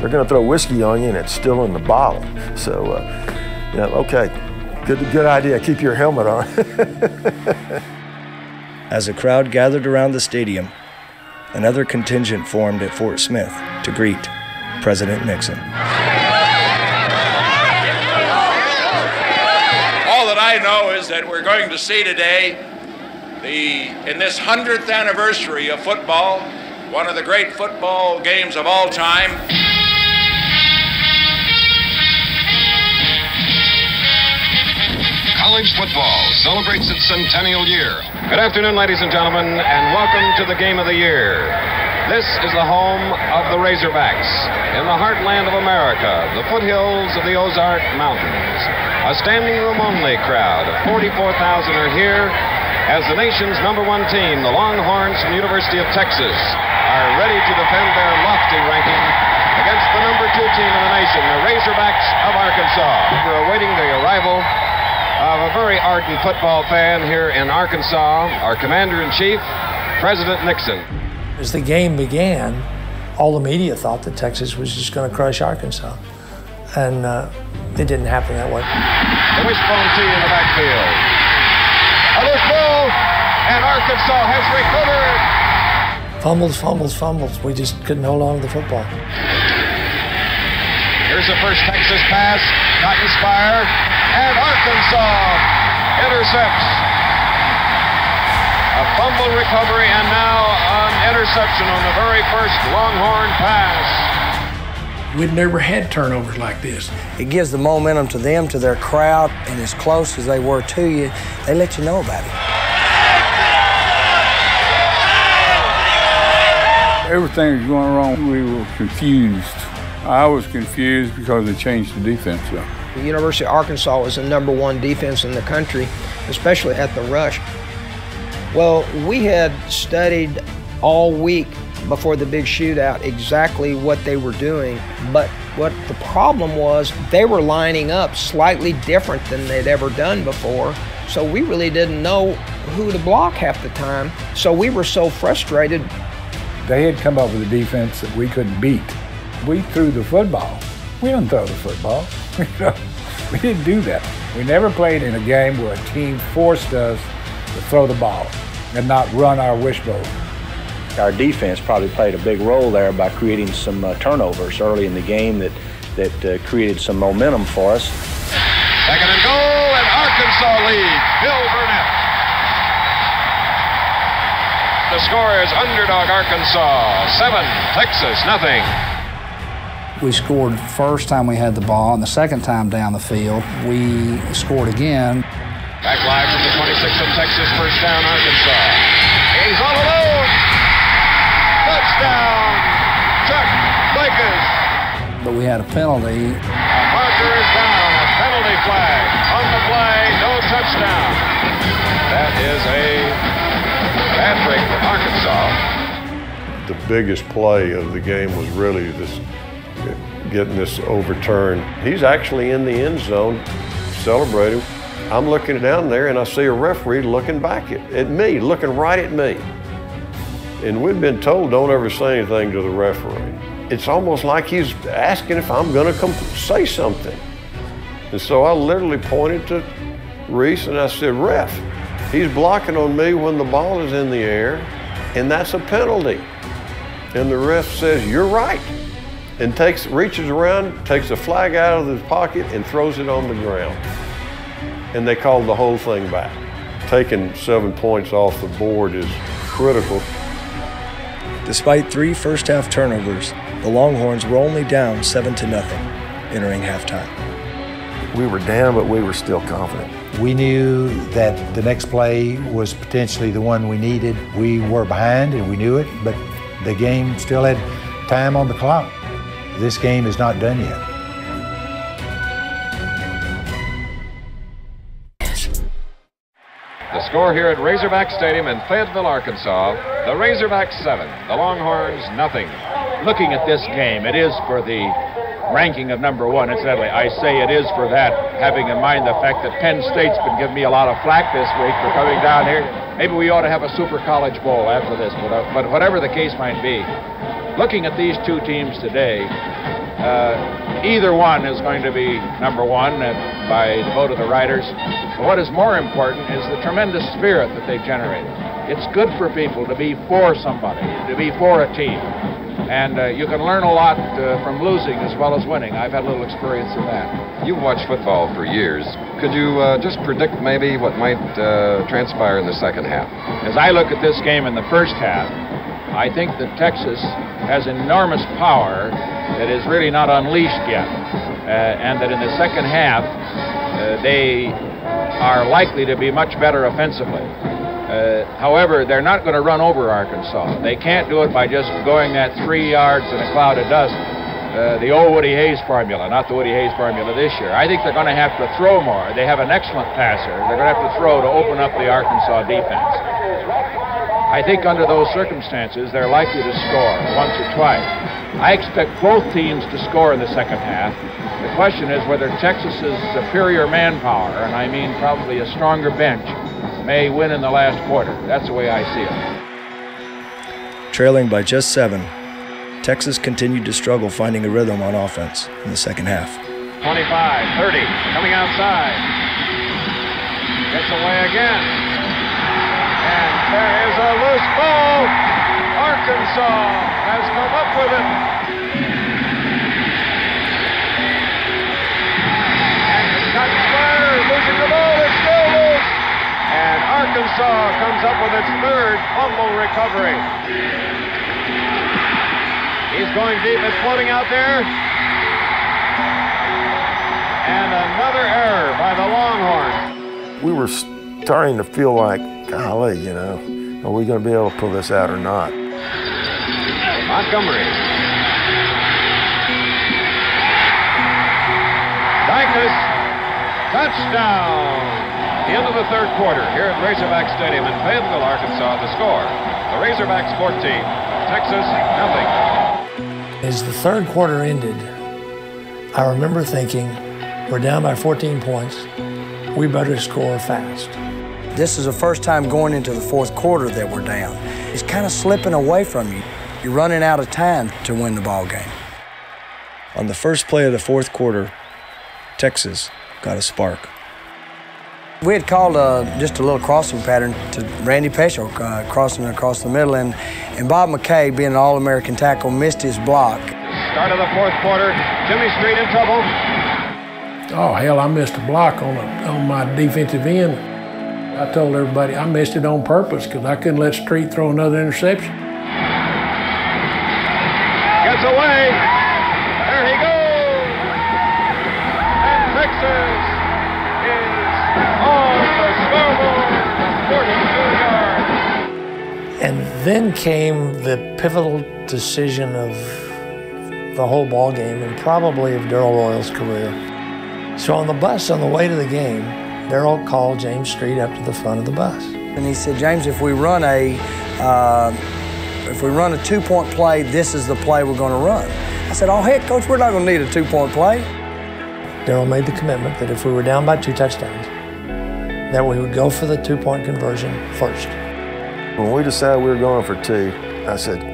They're going to throw whiskey on you, and it's still in the bottle. So, uh, yeah, okay, good, good idea. Keep your helmet on. (laughs) As a crowd gathered around the stadium, another contingent formed at Fort Smith to greet President Nixon. All that I know is that we're going to see today the in this 100th anniversary of football, one of the great football games of all time. College football celebrates its centennial year. Good afternoon, ladies and gentlemen, and welcome to the game of the year. This is the home of the Razorbacks in the heartland of America, the foothills of the Ozark Mountains. A standing room only crowd of 44,000 are here as the nation's number one team, the Longhorns from University of Texas, are ready to defend their lofty ranking against the number two team in the nation, the Razorbacks of Arkansas. We're awaiting the arrival of a very ardent football fan here in Arkansas, our commander in chief, President Nixon. As the game began, all the media thought that Texas was just going to crush Arkansas. And uh, it didn't happen that way. The wishbone tee in the backfield. A loose ball, and Arkansas has recovered. Fumbles, fumbles, fumbles. We just couldn't hold on to the football. Here's the first Texas pass. Cotton Speyrer and Arkansas intercepts. A fumble recovery and now an interception on the very first Longhorn pass. We'd never had turnovers like this. It gives the momentum to them, to their crowd, and as close as they were to you, they let you know about it. Everything was going wrong. We were confused. I was confused because they changed the defense up. The University of Arkansas was the number one defense in the country, especially at the rush. Well, we had studied all week before the big shootout exactly what they were doing, but what the problem was, they were lining up slightly different than they'd ever done before. So we really didn't know who to block half the time. So we were so frustrated. They had come up with a defense that we couldn't beat. We threw the football. We didn't throw the football. (laughs) we didn't do that. We never played in a game where a team forced us to throw the ball and not run our wishbone. Our defense probably played a big role there by creating some uh, turnovers early in the game that, that uh, created some momentum for us. Second and goal, and Arkansas leads. Bill Burnett. The score is underdog Arkansas, seven, Texas, nothing. We scored first time we had the ball, and the second time down the field, we scored again. Back live from the 26 of Texas, first down Arkansas. He's all alone. Touchdown, Chuck Blakers. But we had a penalty. A marker is down, a penalty flag. On the play, no touchdown. That is a bad break for Arkansas. The biggest play of the game was really this getting this overturned. He's actually in the end zone celebrating. I'm looking down there and I see a referee looking back at, at me, looking right at me. And we've been told don't ever say anything to the referee. It's almost like he's asking if I'm going to come say something. And so I literally pointed to Rees and I said, Ref, he's blocking on me when the ball is in the air, and that's a penalty. And the ref says, You're right. And takes reaches around, takes a flag out of his pocket, and throws it on the ground. And they called the whole thing back. Taking seven points off the board is critical. Despite three first half turnovers, the Longhorns were only down seven to nothing entering halftime. We were down, but we were still confident. We knew that the next play was potentially the one we needed. We were behind and we knew it, but the game still had time on the clock. This game is not done yet. The score here at Razorback Stadium in Fayetteville, Arkansas. The Razorbacks seven, the Longhorns nothing. Looking at this game, it is for the ranking of number one. Incidentally, I say it is for that, having in mind the fact that Penn State's been giving me a lot of flack this week for coming down here. Maybe we ought to have a Super College Bowl after this, but, uh, but whatever the case might be, looking at these two teams today, uh, either one is going to be number one uh, by the vote of the writers. But what is more important is the tremendous spirit that they've generated. It's good for people to be for somebody, to be for a team. And uh, you can learn a lot uh, from losing as well as winning. I've had a little experience in that. You've watched football for years. Could you uh, just predict maybe what might uh, transpire in the second half? As I look at this game in the first half, I think that Texas has enormous power that is really not unleashed yet. Uh, and that in the second half, uh, they are likely to be much better offensively. Uh, however, they're not going to run over Arkansas. They can't do it by just going that three yards in a cloud of dust. Uh, the old Woody Hayes formula, not the Woody Hayes formula this year. I think they're going to have to throw more. They have an excellent passer. They're going to have to throw to open up the Arkansas defense. I think under those circumstances, they're likely to score once or twice. I expect both teams to score in the second half. The question is whether Texas's superior manpower, and I mean probably a stronger bench, may win in the last quarter. That's the way I see it. Trailing by just seven, Texas continued to struggle finding a rhythm on offense in the second half. 25, 30, coming outside. Gets away again. And there is a loose ball. Arkansas has come up with it. And Arkansas comes up with its third fumble recovery. He's going deep. It's floating out there. And another error by the Longhorns. We were starting to feel like, golly, you know, are we going to be able to pull this out or not? Montgomery. Dicus. Touchdown. The end of the third quarter here at Razorback Stadium in Fayetteville, Arkansas. The score, the Razorbacks 14, Texas nothing. As the third quarter ended, I remember thinking, we're down by 14 points. We better score fast. This is the first time going into the fourth quarter that we're down. It's kind of slipping away from you. You're running out of time to win the ball game. On the first play of the fourth quarter, Texas got a spark. We had called uh, just a little crossing pattern to Randy Peschel uh, crossing across the middle, and, and Bob McKay, being an All-American tackle, missed his block. Start of the fourth quarter, Jimmy Street in trouble. Oh hell, I missed a block on a, on my defensive end. I told everybody I missed it on purpose because I couldn't let Street throw another interception. Gets away. Then came the pivotal decision of the whole ball game and probably of Darrell Royal's career. So on the bus on the way to the game, Darrell called James Street up to the front of the bus. And he said, James, if we run a uh, if we run a two-point play, this is the play we're going to run. I said, oh, heck, coach, we're not going to need a two-point play. Darrell made the commitment that if we were down by two touchdowns, that we would go for the two-point conversion first. When we decided we were going for two, I said,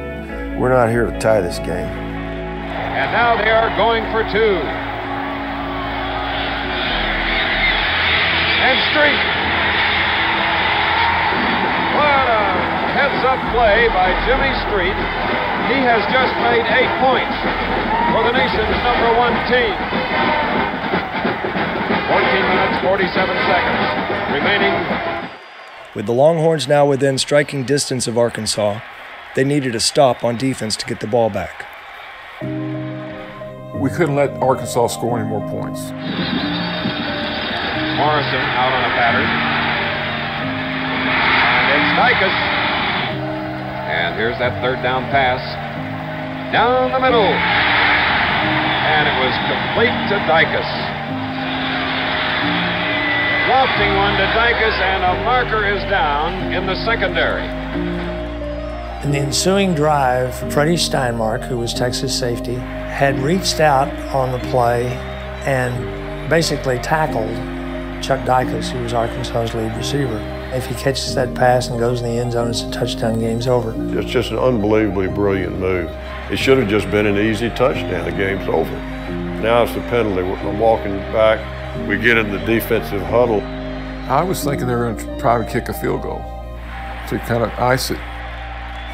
we're not here to tie this game. And now they are going for two. And Street. What a heads-up play by Jimmy Street. He has just made eight points for the nation's number one team. 14 minutes, 47 seconds remaining. With the Longhorns now within striking distance of Arkansas, they needed a stop on defense to get the ball back. We couldn't let Arkansas score any more points. Morrison out on a pattern. And it's Dicus. And here's that third down pass. Down the middle. And it was complete to Dicus. Lofting one to Dicus, and a marker is down in the secondary. In the ensuing drive, Freddie Steinmark, who was Texas safety, had reached out on the play and basically tackled Chuck Dicus, who was Arkansas's lead receiver. If he catches that pass and goes in the end zone, it's a touchdown, game's over. It's just an unbelievably brilliant move. It should have just been an easy touchdown. The game's over. Now it's the penalty. I'm walking back. We get in the defensive huddle. I was thinking they were going to try to kick a field goal to kind of ice it.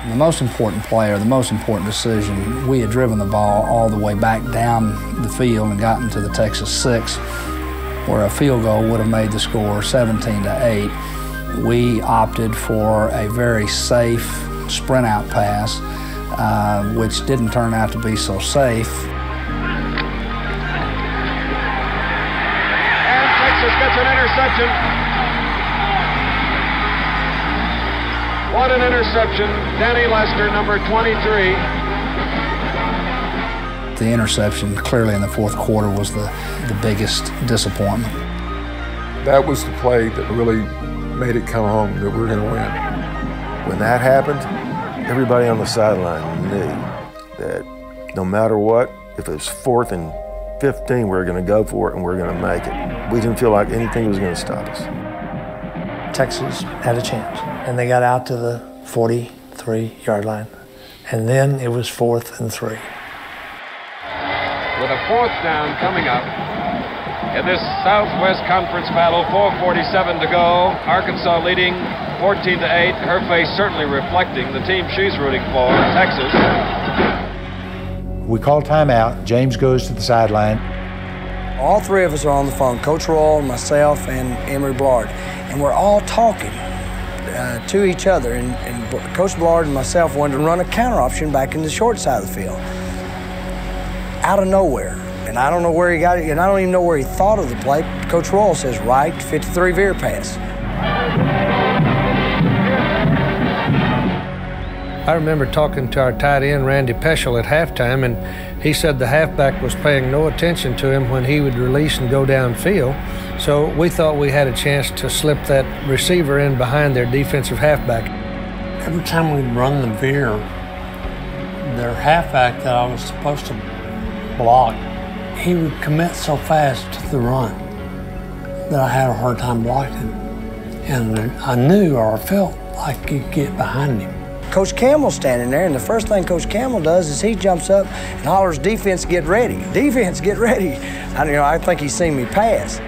The most important play or the most important decision, we had driven the ball all the way back down the field and gotten to the Texas six, where a field goal would have made the score 17 to 8. We opted for a very safe sprint out pass, uh, which didn't turn out to be so safe. Interception. What an interception. Danny Lester, number 23. The interception clearly in the fourth quarter was the, the biggest disappointment. That was the play that really made it come home that we're going to win. When that happened, everybody on the sideline knew that no matter what, if it was fourth and 15, we were going to go for it and we are going to make it. We didn't feel like anything was going to stop us. Texas had a chance, and they got out to the 43 yard line. And then it was fourth and three. With a fourth down coming up in this Southwest Conference battle, 4:47 to go. Arkansas leading 14 to 8. Her face certainly reflecting the team she's rooting for, Texas. We call timeout. James goes to the sideline. All three of us are on the phone, Coach Royal, myself, and Emory Bellard, and we're all talking uh, to each other. And, and Coach Bellard and myself wanted to run a counter option back in the short side of the field. Out of nowhere. And I don't know where he got it, and I don't even know where he thought of the play. Coach Royal says right, 53 veer pass. I remember talking to our tight end, Randy Peschel, at halftime, and he said the halfback was paying no attention to him when he would release and go downfield. So we thought we had a chance to slip that receiver in behind their defensive halfback. Every time we'd run the veer, their halfback that I was supposed to block, he would commit so fast to the run that I had a hard time blocking. Him. And I knew or felt I could get behind him. Coach Campbell's standing there, and the first thing Coach Campbell does is he jumps up and hollers, "Defense, get ready! Defense, get ready!" I, you know, I think he's seen me pass.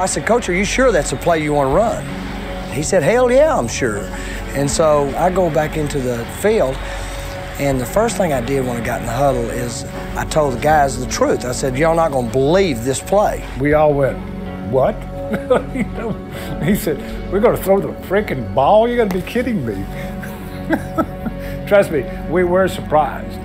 I said, "Coach, are you sure that's a play you want to run?" He said, "Hell yeah, I'm sure." And so I go back into the field, and the first thing I did when I got in the huddle is I told the guys the truth. I said, "Y'all not going to believe this play." We all went, "What?" (laughs) you know, he said, "We're going to throw the freaking ball? You're going to be kidding me." (laughs) Trust me, we were surprised.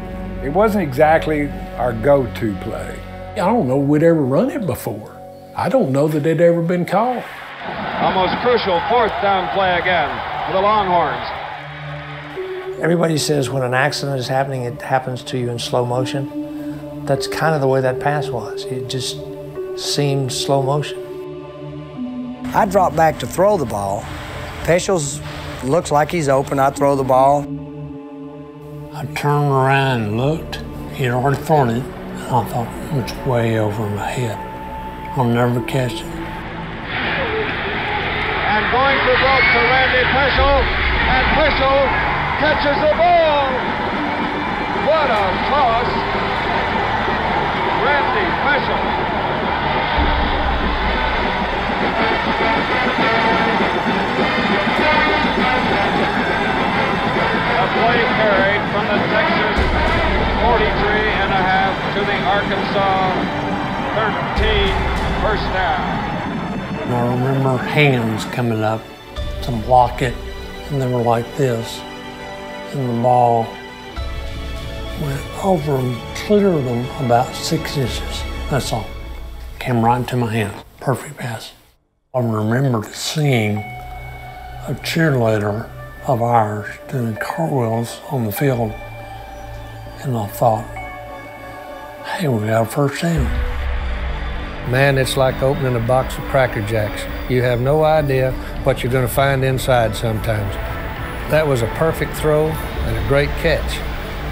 It wasn't exactly our go-to play. I don't know we'd ever run it before. I don't know that it'd ever been called. Almost crucial fourth down play again for the Longhorns. Everybody says when an accident is happening, it happens to you in slow motion. That's kind of the way that pass was. It just seemed slow motion. I dropped back to throw the ball. Peschel's looks like he's open. I throw the ball. I turned around and looked. He had already thrown it. And I thought, oh, it's way over my head. I'll never catch it. And going for broke to Randy Peschel. And Peschel catches the ball. What a toss. Randy Peschel. Play carried from the Texas 43 and a half to the Arkansas 13 first down. I remember hands coming up to block it, and they were like this. And the ball went over them, cleared them about six inches. That's all. Came right into my hand. Perfect pass. I remember seeing a cheerleader of ours doing cartwheels on the field, and I thought, hey, we got a first down. Man, it's like opening a box of Cracker Jacks. You have no idea what you're going to find inside sometimes. That was a perfect throw and a great catch,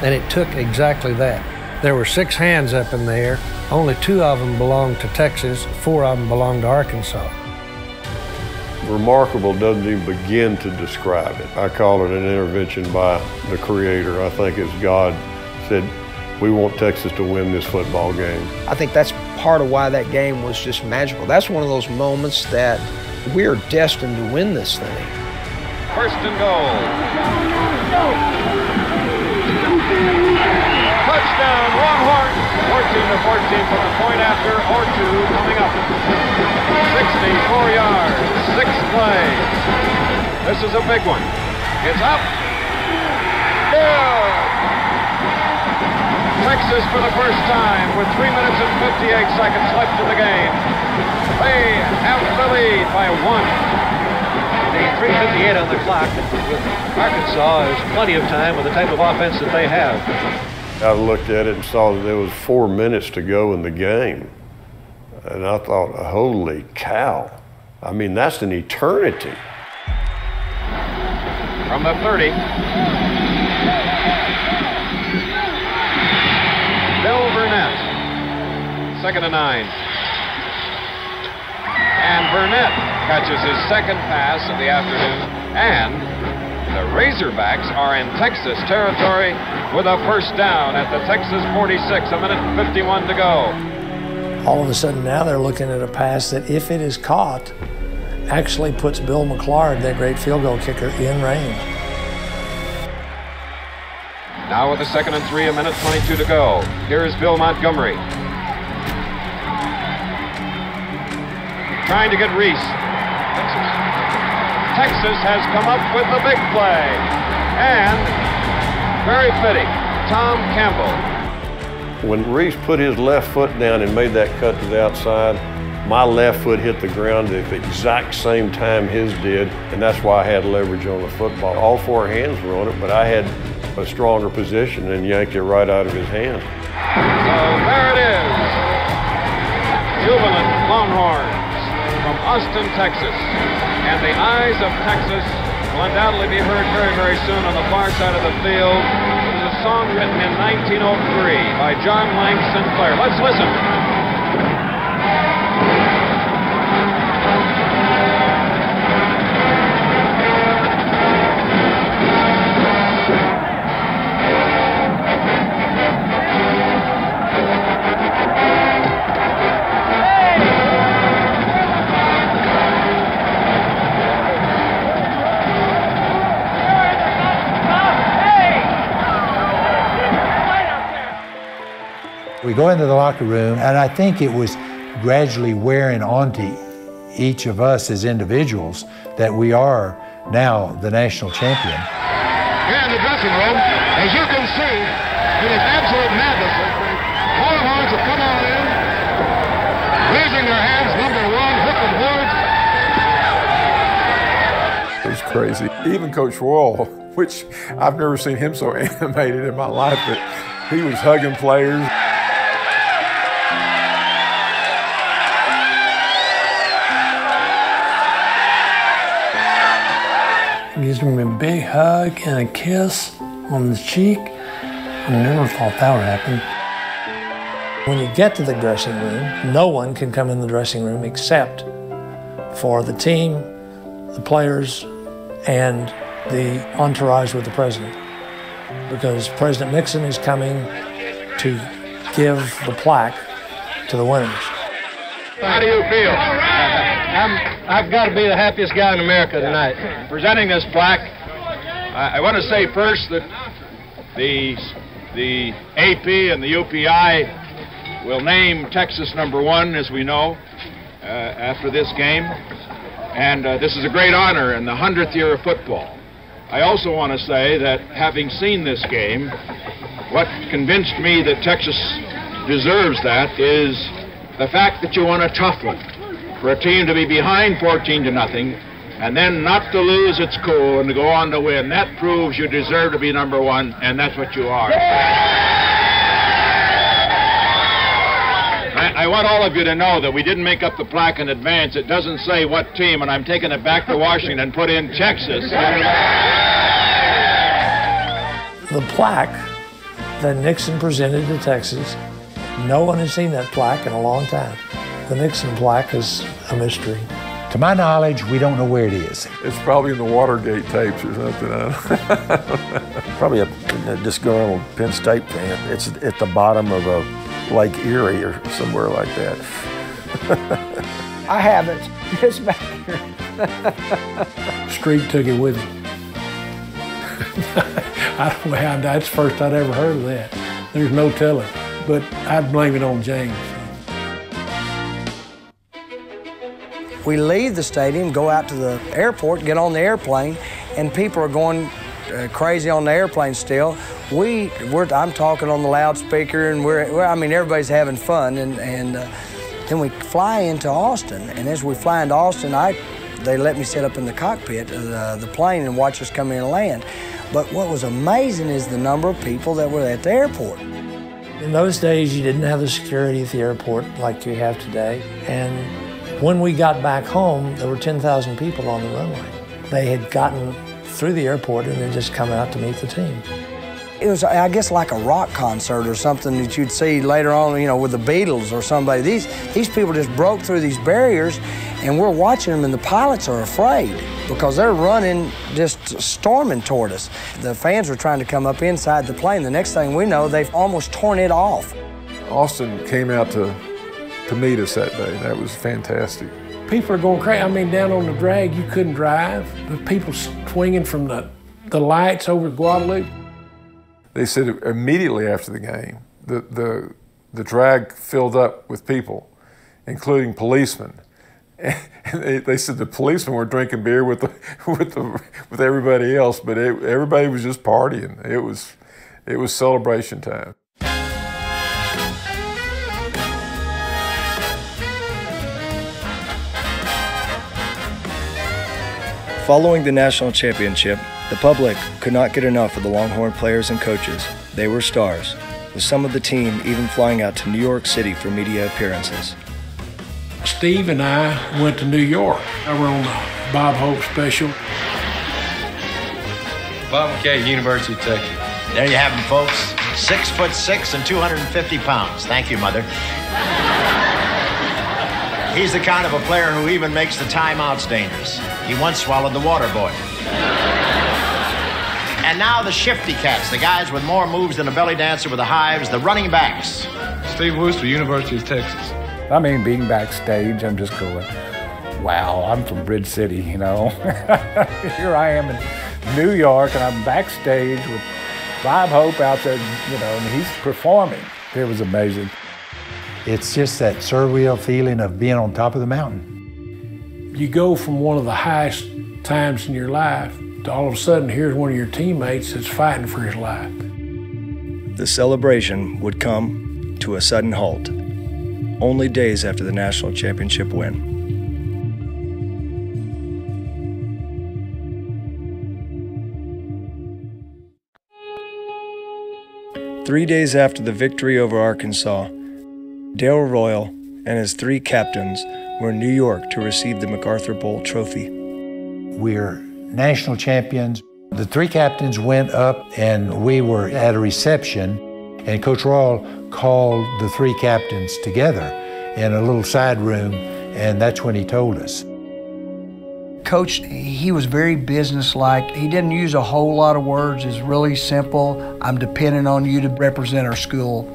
and it took exactly that. There were six hands up in the air. Only two of them belonged to Texas, four of them belonged to Arkansas. Remarkable doesn't even begin to describe it. I call it an intervention by the Creator. I think it's God said, we want Texas to win this football game. I think that's part of why that game was just magical. That's one of those moments that we're destined to win this thing. First and goal. Touchdown, Longhorn. 14 to 14 from the point after or two coming up. 64 yards, six plays. This is a big one. It's up. Good. Texas for the first time with 3 minutes and 58 seconds left in the game. They have the lead by one. The 358 on the clock. With Arkansas, there's plenty of time with the type of offense that they have. I looked at it and saw that there was four minutes to go in the game. And I thought, holy cow. I mean, that's an eternity. From the 30. Bill Burnett, second and nine. And Burnett catches his second pass of the afternoon. And the Razorbacks are in Texas territory with a first down at the Texas 46, a minute and 51 to go all of a sudden now they're looking at a pass that, if it is caught, actually puts Bill McClard, that great field goal kicker, in range. Now with a second and three, a minute 22 to go. Here is Bill Montgomery. Trying to get Rees. Texas. Texas has come up with the big play. And very fitting, Tom Campbell when Rees put his left foot down and made that cut to the outside, my left foot hit the ground at the exact same time his did, and that's why I had leverage on the football. All four hands were on it, but I had a stronger position and yanked it right out of his hand. So oh, there it is. Jubilant Longhorns from Austin, Texas. And the eyes of Texas will undoubtedly be heard very, very soon on the far side of the field. Song written in 1903 by John Lang Sinclair. Let's listen. We go into the locker room, and I think it was gradually wearing onto each of us as individuals that we are now the national champion. Here in the dressing room, as you can see, it is absolute madness. Longhorns have come on in, raising their hands, number one, hook and It was crazy. Even Coach Royal, (laughs) which I've never seen him so (laughs) animated in my life, but he was hugging players. Gives me a big hug and a kiss on the cheek. I never thought that would happen. When you get to the dressing room, no one can come in the dressing room except for the team, the players, and the entourage with the president. Because President Nixon is coming to give the plaque to the winners. How do you feel? I'm, um, I've got to be the happiest guy in America tonight. Presenting this plaque, I, I want to say first that the, the AP and the UPI will name Texas number one, as we know, uh, after this game. And uh, this is a great honor in the 100th year of football. I also want to say that having seen this game, what convinced me that Texas deserves that is the fact that you won a tough one for a team to be behind 14 to nothing and then not to lose its cool and to go on to win. That proves you deserve to be number one, and that's what you are. I, I want all of you to know that we didn't make up the plaque in advance. It doesn't say what team, and I'm taking it back to Washington and put in Texas. The plaque that Nixon presented to Texas, no one has seen that plaque in a long time. The Nixon plaque is a mystery. To my knowledge, we don't know where it is. It's probably in the Watergate tapes or something. (laughs) Probably a, a disgruntled Penn State fan. It's at the bottom of a Lake Erie or somewhere like that. (laughs) I have it. It's back here. (laughs) Street took it with him. I don't know how that's the first I'd ever heard of that. There's no telling. But I'd blame it on James. We leave the stadium, go out to the airport, get on the airplane, and people are going uh, crazy on the airplane still. We, we're, I'm talking on the loudspeaker, and we're, we're I mean, everybody's having fun, and, and uh, then we fly into Austin, and as we fly into Austin, I, they let me sit up in the cockpit of the, the plane and watch us come in and land. But what was amazing is the number of people that were at the airport. In those days, you didn't have the security at the airport like you have today. And when we got back home, there were 10,000 people on the runway. They had gotten through the airport and had just come out to meet the team. It was, I guess, like a rock concert or something that you'd see later on, you know, with the Beatles or somebody. These, these people just broke through these barriers, and we're watching them, and the pilots are afraid because they're running, just storming toward us. The fans were trying to come up inside the plane. The next thing we know, they've almost torn it off. Austin came out to, to meet us that day. That was fantastic. People are going crazy. I mean, down on the drag, you couldn't drive. The people swinging from the, the lights over Guadalupe. They said immediately after the game, the, the, the drag filled up with people, including policemen. (laughs) And they, they said the policemen were drinking beer with the, (laughs) with the, with everybody else, but it, everybody was just partying. It was, it was celebration time. Following the national championship, the public could not get enough of the Longhorn players and coaches. They were stars, with some of the team even flying out to New York City for media appearances. Steve and I went to New York. I were on the Bob Hope special. Bob McKay, University of Texas. There you have him, folks. Six foot six and 250 pounds. Thank you, Mother. He's the kind of a player who even makes the timeouts dangerous. He once swallowed the water boy. And now the shifty cats, the guys with more moves than a belly dancer with the hives, the running backs. Steve Worster, University of Texas. I mean, being backstage, I'm just going, wow, I'm from Bridge City, you know. (laughs) Here I am in New York, and I'm backstage with Bob Hope out there, you know, and he's performing. It was amazing. It's just that surreal feeling of being on top of the mountain. You go from one of the highest times in your life to all of a sudden, here's one of your teammates that's fighting for his life. The celebration would come to a sudden halt, only days after the national championship win. Three days after the victory over Arkansas, Darrell Royal and his three captains were in New York to receive the MacArthur Bowl trophy. We're national champions. The three captains went up and we were at a reception, and Coach Royal called the three captains together in a little side room, and that's when he told us. Coach, he was very businesslike. He didn't use a whole lot of words. It's really simple. I'm depending on you to represent our school.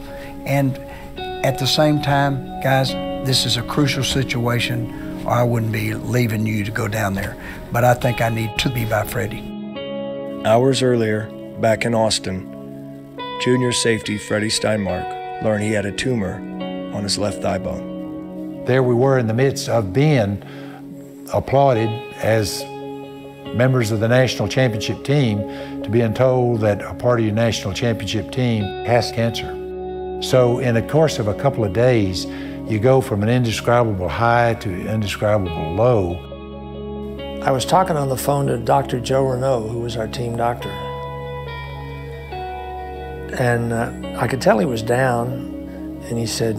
And at the same time, guys, this is a crucial situation, or I wouldn't be leaving you to go down there. But I think I need to be by Freddie. Hours earlier, back in Austin, junior safety Freddie Steinmark learned he had a tumor on his left thigh bone. There we were in the midst of being applauded as members of the national championship team to being told that a part of your national championship team has cancer. So, in the course of a couple of days, you go from an indescribable high to an indescribable low. I was talking on the phone to Dr. Joe Renault, who was our team doctor. And uh, I could tell he was down, and he said,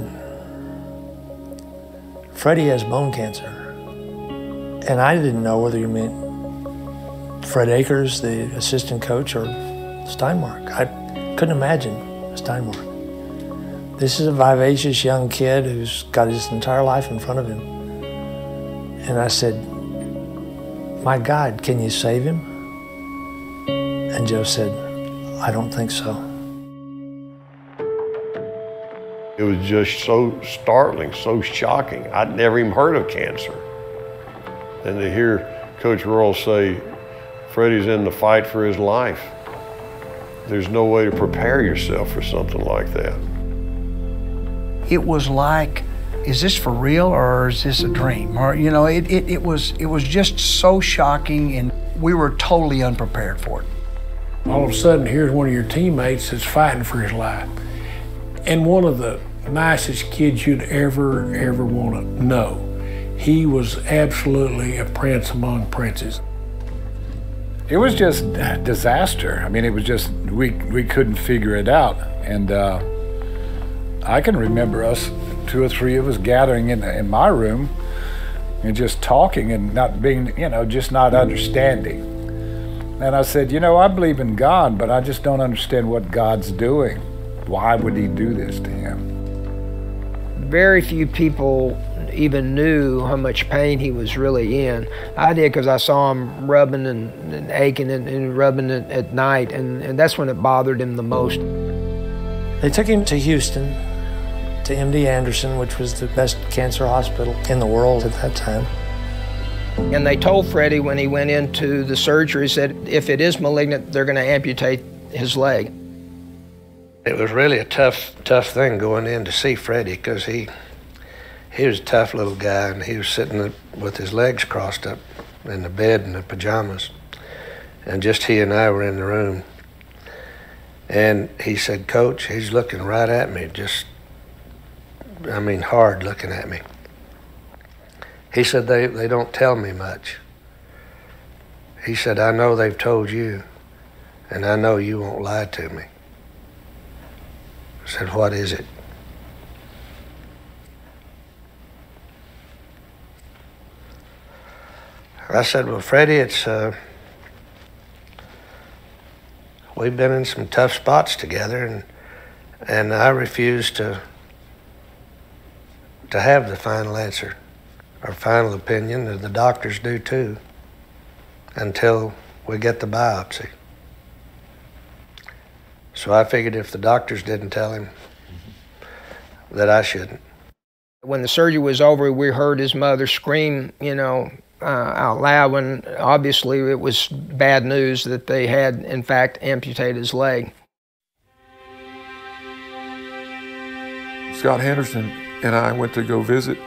Freddie has bone cancer. And I didn't know whether you meant Fred Akers, the assistant coach, or Steinmark. I couldn't imagine Steinmark. This is a vivacious young kid who's got his entire life in front of him. And I said, My God, can you save him? And Joe said, I don't think so. It was just so startling, so shocking. I'd never even heard of cancer. And to hear Coach Royal say, Freddie's in the fight for his life. There's no way to prepare yourself for something like that. It was like, is this for real or is this a dream? Or you know, it, it, it was it was just so shocking and we were totally unprepared for it. All of a sudden, here's one of your teammates that's fighting for his life. And one of the nicest kids you'd ever, ever want to know. He was absolutely a prince among princes. It was just a disaster. I mean, it was just, we, we couldn't figure it out. And uh, I can remember us, two or three of us gathering in, in my room and just talking and not being, you know, just not understanding. And I said, you know, I believe in God, but I just don't understand what God's doing. Why would He do this to him? Very few people even knew how much pain he was really in. I did because I saw him rubbing and, and aching and, and rubbing it at night, and, and that's when it bothered him the most. They took him to Houston, to MD Anderson, which was the best cancer hospital in the world at that time. And they told Freddie when he went into the surgery, said if it is malignant, they're going to amputate his leg. It was really a tough, tough thing going in to see Freddie because he, he was a tough little guy and he was sitting with his legs crossed up in the bed in the pajamas. And just he and I were in the room. And he said, Coach, he's looking right at me, just, I mean, hard looking at me. He said, they, they don't tell me much. He said, I know they've told you, and I know you won't lie to me. I said, What is it? I said, Well, Freddie, it's, uh, we've been in some tough spots together, and, and I refuse to, to have the final answer or final opinion, and the doctors do too, until we get the biopsy. So I figured if the doctors didn't tell him, that I shouldn't. When the surgery was over, we heard his mother scream, you know, uh, out loud when obviously it was bad news that they had, in fact, amputated his leg. Scott Henderson and I went to go visit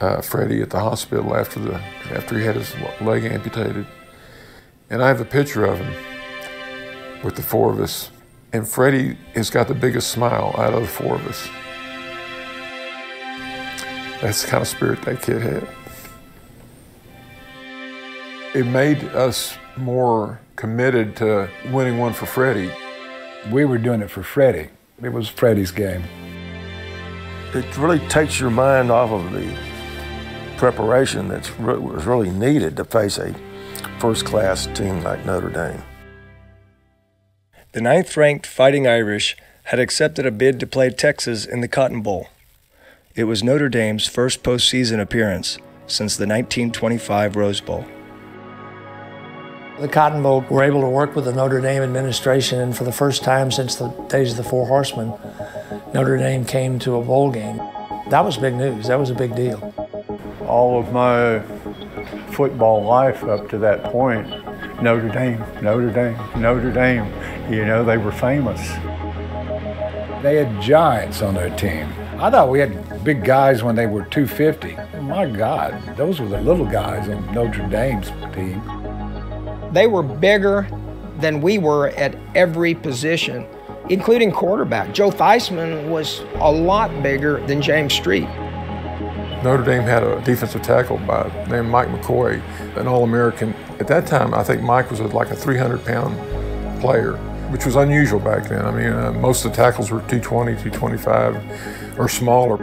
uh, Freddie at the hospital after the after he had his leg amputated, and I have a picture of him with the four of us, and Freddie has got the biggest smile out of the four of us. That's the kind of spirit that kid had. It made us more committed to winning one for Freddie. We were doing it for Freddie. It was Freddie's game. It really takes your mind off of the preparation that was really needed to face a first-class team like Notre Dame. The ninth ranked Fighting Irish had accepted a bid to play Texas in the Cotton Bowl. It was Notre Dame's first postseason appearance since the 1925 Rose Bowl. The Cotton Bowl were able to work with the Notre Dame administration, and for the first time since the days of the Four Horsemen, Notre Dame came to a bowl game. That was big news. That was a big deal. All of my football life up to that point, Notre Dame, Notre Dame, Notre Dame, you know, they were famous. They had giants on their team. I thought we had big guys when they were 250. My God, those were the little guys on Notre Dame's team. They were bigger than we were at every position, including quarterback. Joe Theismann was a lot bigger than James Street. Notre Dame had a defensive tackle by named Mike McCoy, an All-American. At that time, I think Mike was like a 300-pound player, which was unusual back then. I mean, uh, most of the tackles were 220, 225, or smaller.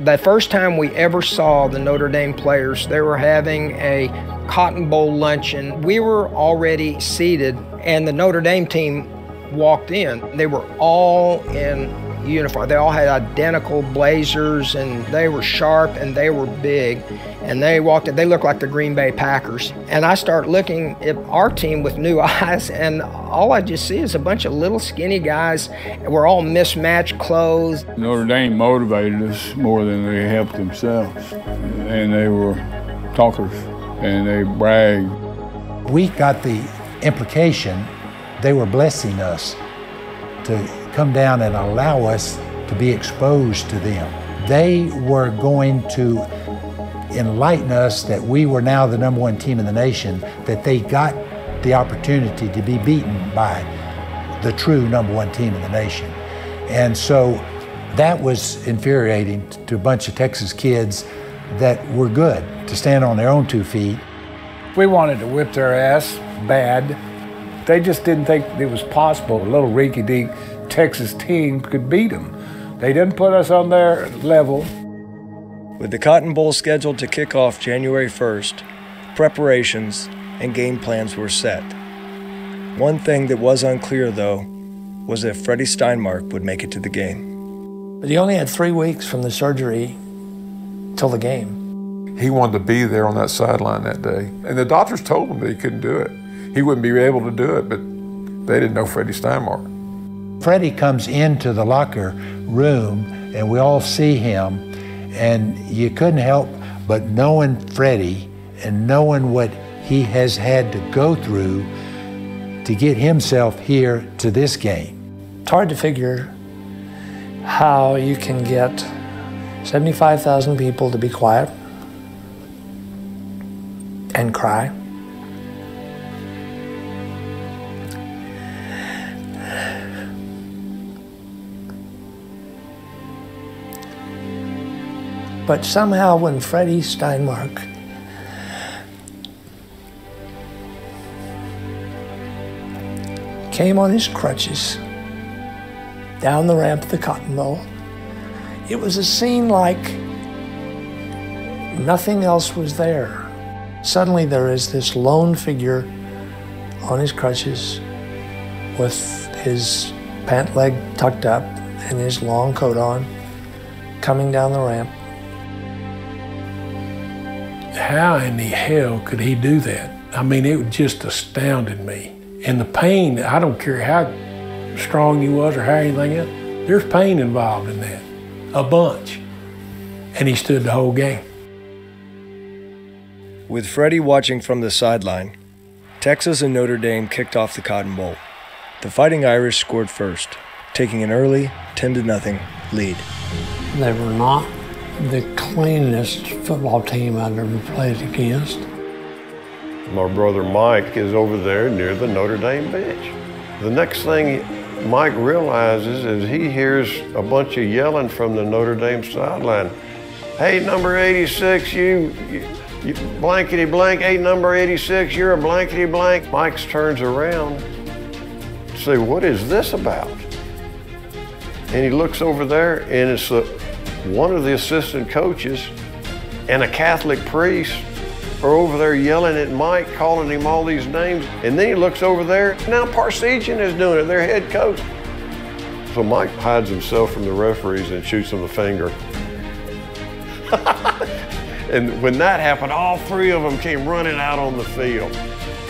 The first time we ever saw the Notre Dame players, they were having a Cotton Bowl luncheon. We were already seated, and the Notre Dame team walked in. They were all in uniform. They all had identical blazers, and they were sharp and they were big. And they walked in, they looked like the Green Bay Packers. And I start looking at our team with new (laughs) eyes, and all I just see is a bunch of little skinny guys. We're all mismatched clothes. Notre Dame motivated us more than they helped themselves. And they were talkers, and they bragged. We got the implication they were blessing us to come down and allow us to be exposed to them. They were going to enlighten us that we were now the number one team in the nation, that they got the opportunity to be beaten by the true number one team in the nation. And so that was infuriating to a bunch of Texas kids that were good to stand on their own two feet. We wanted to whip their ass bad. They just didn't think it was possible a little rinky dink Texas team could beat them. They didn't put us on their level. With the Cotton Bowl scheduled to kick off January 1st, preparations and game plans were set. One thing that was unclear, though, was if Freddie Steinmark would make it to the game. But he only had three weeks from the surgery till the game. He wanted to be there on that sideline that day. And the doctors told him that he couldn't do it. He wouldn't be able to do it, but they didn't know Freddie Steinmark. Freddie comes into the locker room and we all see him, and you couldn't help but knowing Freddie and knowing what he has had to go through to get himself here to this game. It's hard to figure how you can get 75,000 people to be quiet and cry. But somehow, when Freddie Steinmark came on his crutches down the ramp of the Cotton Bowl, it was a scene like nothing else was there. Suddenly, there is this lone figure on his crutches with his pant leg tucked up and his long coat on, coming down the ramp. How in the hell could he do that? I mean, it just astounded me. And the pain, I don't care how strong he was or how anything else, there's pain involved in that, a bunch. And he stood the whole game. With Freddie watching from the sideline, Texas and Notre Dame kicked off the Cotton Bowl. The Fighting Irish scored first, taking an early 10 to nothing lead. They were not the cleanest football team I'd ever played against. My brother Mike is over there near the Notre Dame bench. The next thing Mike realizes is he hears a bunch of yelling from the Notre Dame sideline. Hey, number 86, you, you, you blankety blank, hey, number 86, you're a blankety blank. Mike turns around to say, what is this about? And he looks over there and it's a, one of the assistant coaches and a Catholic priest are over there yelling at Mike, calling him all these names. And then he looks over there. Now Parseghian is doing it, their head coach. So Mike hides himself from the referees and shoots him the finger. (laughs) and when that happened, all three of them came running out on the field.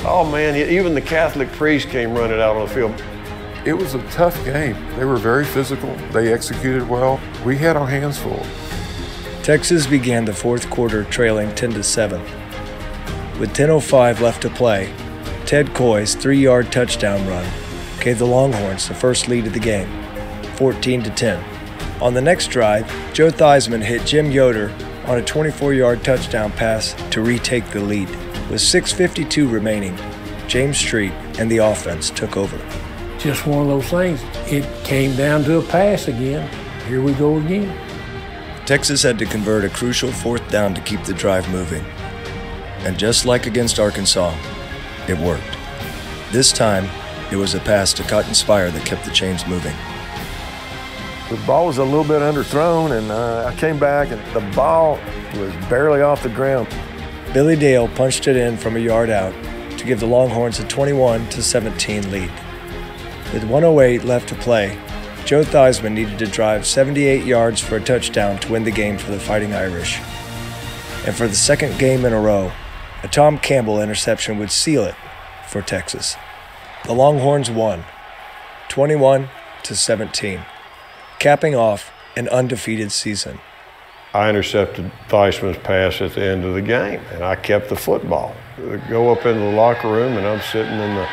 Oh man, even the Catholic priest came running out on the field. It was a tough game. They were very physical. They executed well. We had our hands full. Texas began the fourth quarter trailing 10 to 7. With 10.05 left to play, Ted Koy's three yard touchdown run gave the Longhorns the first lead of the game, 14 to 10. On the next drive, Joe Theismann hit Jim Yoder on a 24 yard touchdown pass to retake the lead. With 6.52 remaining, James Street and the offense took over just one of those things. It came down to a pass again. Here we go again. Texas had to convert a crucial fourth down to keep the drive moving. And just like against Arkansas, it worked. This time, it was a pass to Cotton Speyrer that kept the chains moving. The ball was a little bit underthrown, and uh, I came back, and the ball was barely off the ground. Billy Dale punched it in from a yard out to give the Longhorns a 21 to 17 lead. With 108 left to play, Joe Theismann needed to drive 78 yards for a touchdown to win the game for the Fighting Irish. And for the second game in a row, a Tom Campbell interception would seal it for Texas. The Longhorns won, 21 to 17, capping off an undefeated season. I intercepted Theismann's pass at the end of the game, and I kept the football. I go up into the locker room, and I'm sitting in the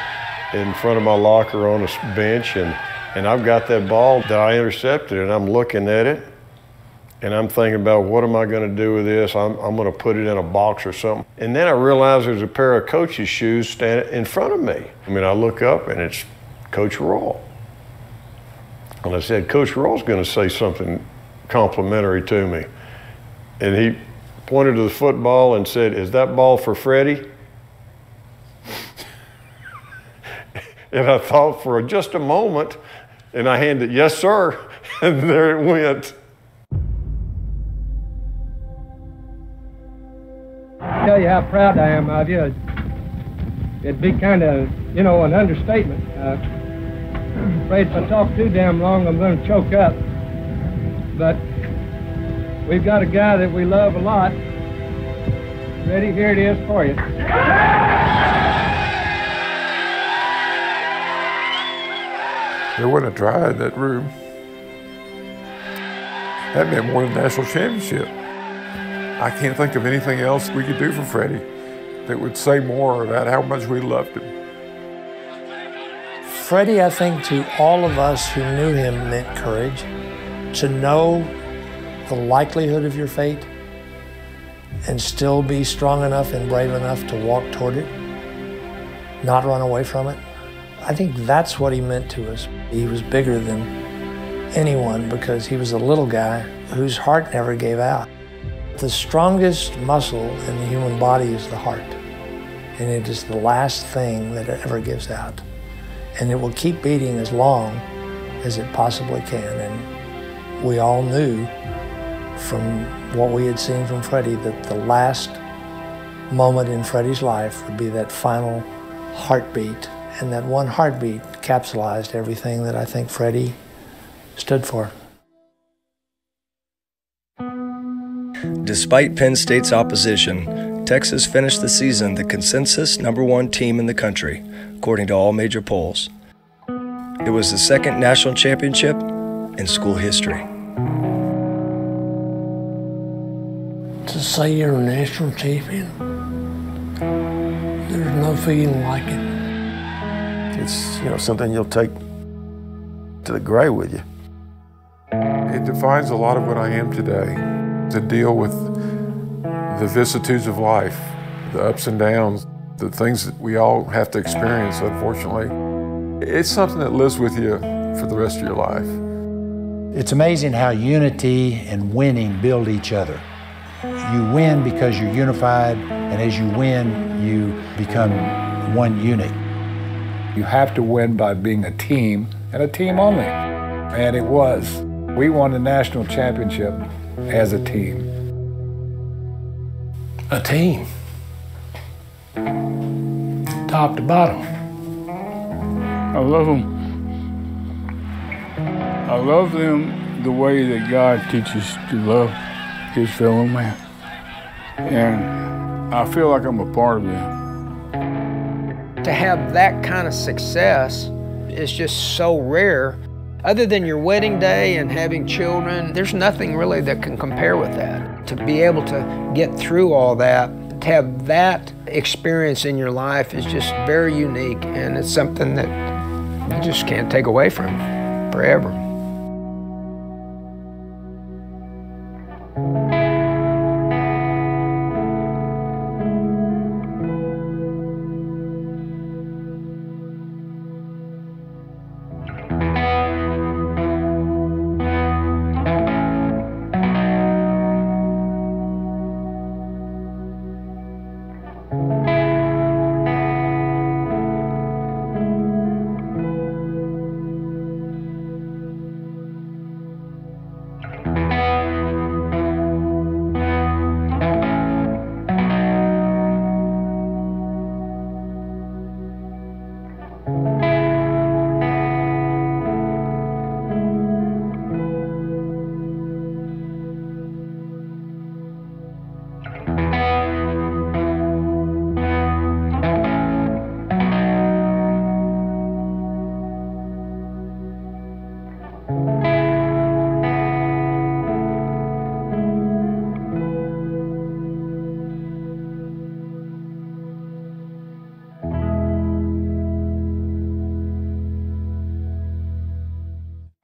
in front of my locker on a bench, and, and I've got that ball that I intercepted, and I'm looking at it, and I'm thinking about what am I going to do with this? I'm, I'm going to put it in a box or something. And then I realize there's a pair of coach's shoes standing in front of me. I mean, I look up, and it's Coach Royal. And I said, Coach Royal's going to say something complimentary to me. And he pointed to the football and said, Is that ball for Freddie? (laughs) And I thought for just a moment, and I handed, yes, sir. (laughs) And there it went. Tell you how proud I am of you. It'd be kind of, you know, an understatement. Uh, afraid if I talk too damn long, I'm going to choke up. But we've got a guy that we love a lot. Ready? Here it is for you. They wouldn't dry in that room. That meant won than national championship. I can't think of anything else we could do for Freddie that would say more about how much we loved him. Freddie, I think, to all of us who knew him, meant courage. To know the likelihood of your fate and still be strong enough and brave enough to walk toward it, not run away from it. I think that's what he meant to us. He was bigger than anyone because he was a little guy whose heart never gave out. The strongest muscle in the human body is the heart, and it is the last thing that it ever gives out. And it will keep beating as long as it possibly can. And we all knew from what we had seen from Freddie that the last moment in Freddie's life would be that final heartbeat. And that one heartbeat capsulized everything that I think Freddie stood for. Despite Penn State's opposition, Texas finished the season the consensus number one team in the country, according to all major polls. It was the second national championship in school history. To say you're a national champion, there's no feeling like it. It's, you know, something you'll take to the grave with you. It defines a lot of what I am today. To deal with the vicissitudes of life, the ups and downs, the things that we all have to experience, unfortunately. It's something that lives with you for the rest of your life. It's amazing how unity and winning build each other. You win because you're unified, and as you win, you become one unit. You have to win by being a team, and a team only. And it was. We won the national championship as a team. A team. Top to bottom. I love them. I love them the way that God teaches to love his fellow man. And I feel like I'm a part of them. To have that kind of success is just so rare. Other than your wedding day and having children, there's nothing really that can compare with that. To be able to get through all that, to have that experience in your life is just very unique and it's something that you just can't take away from forever.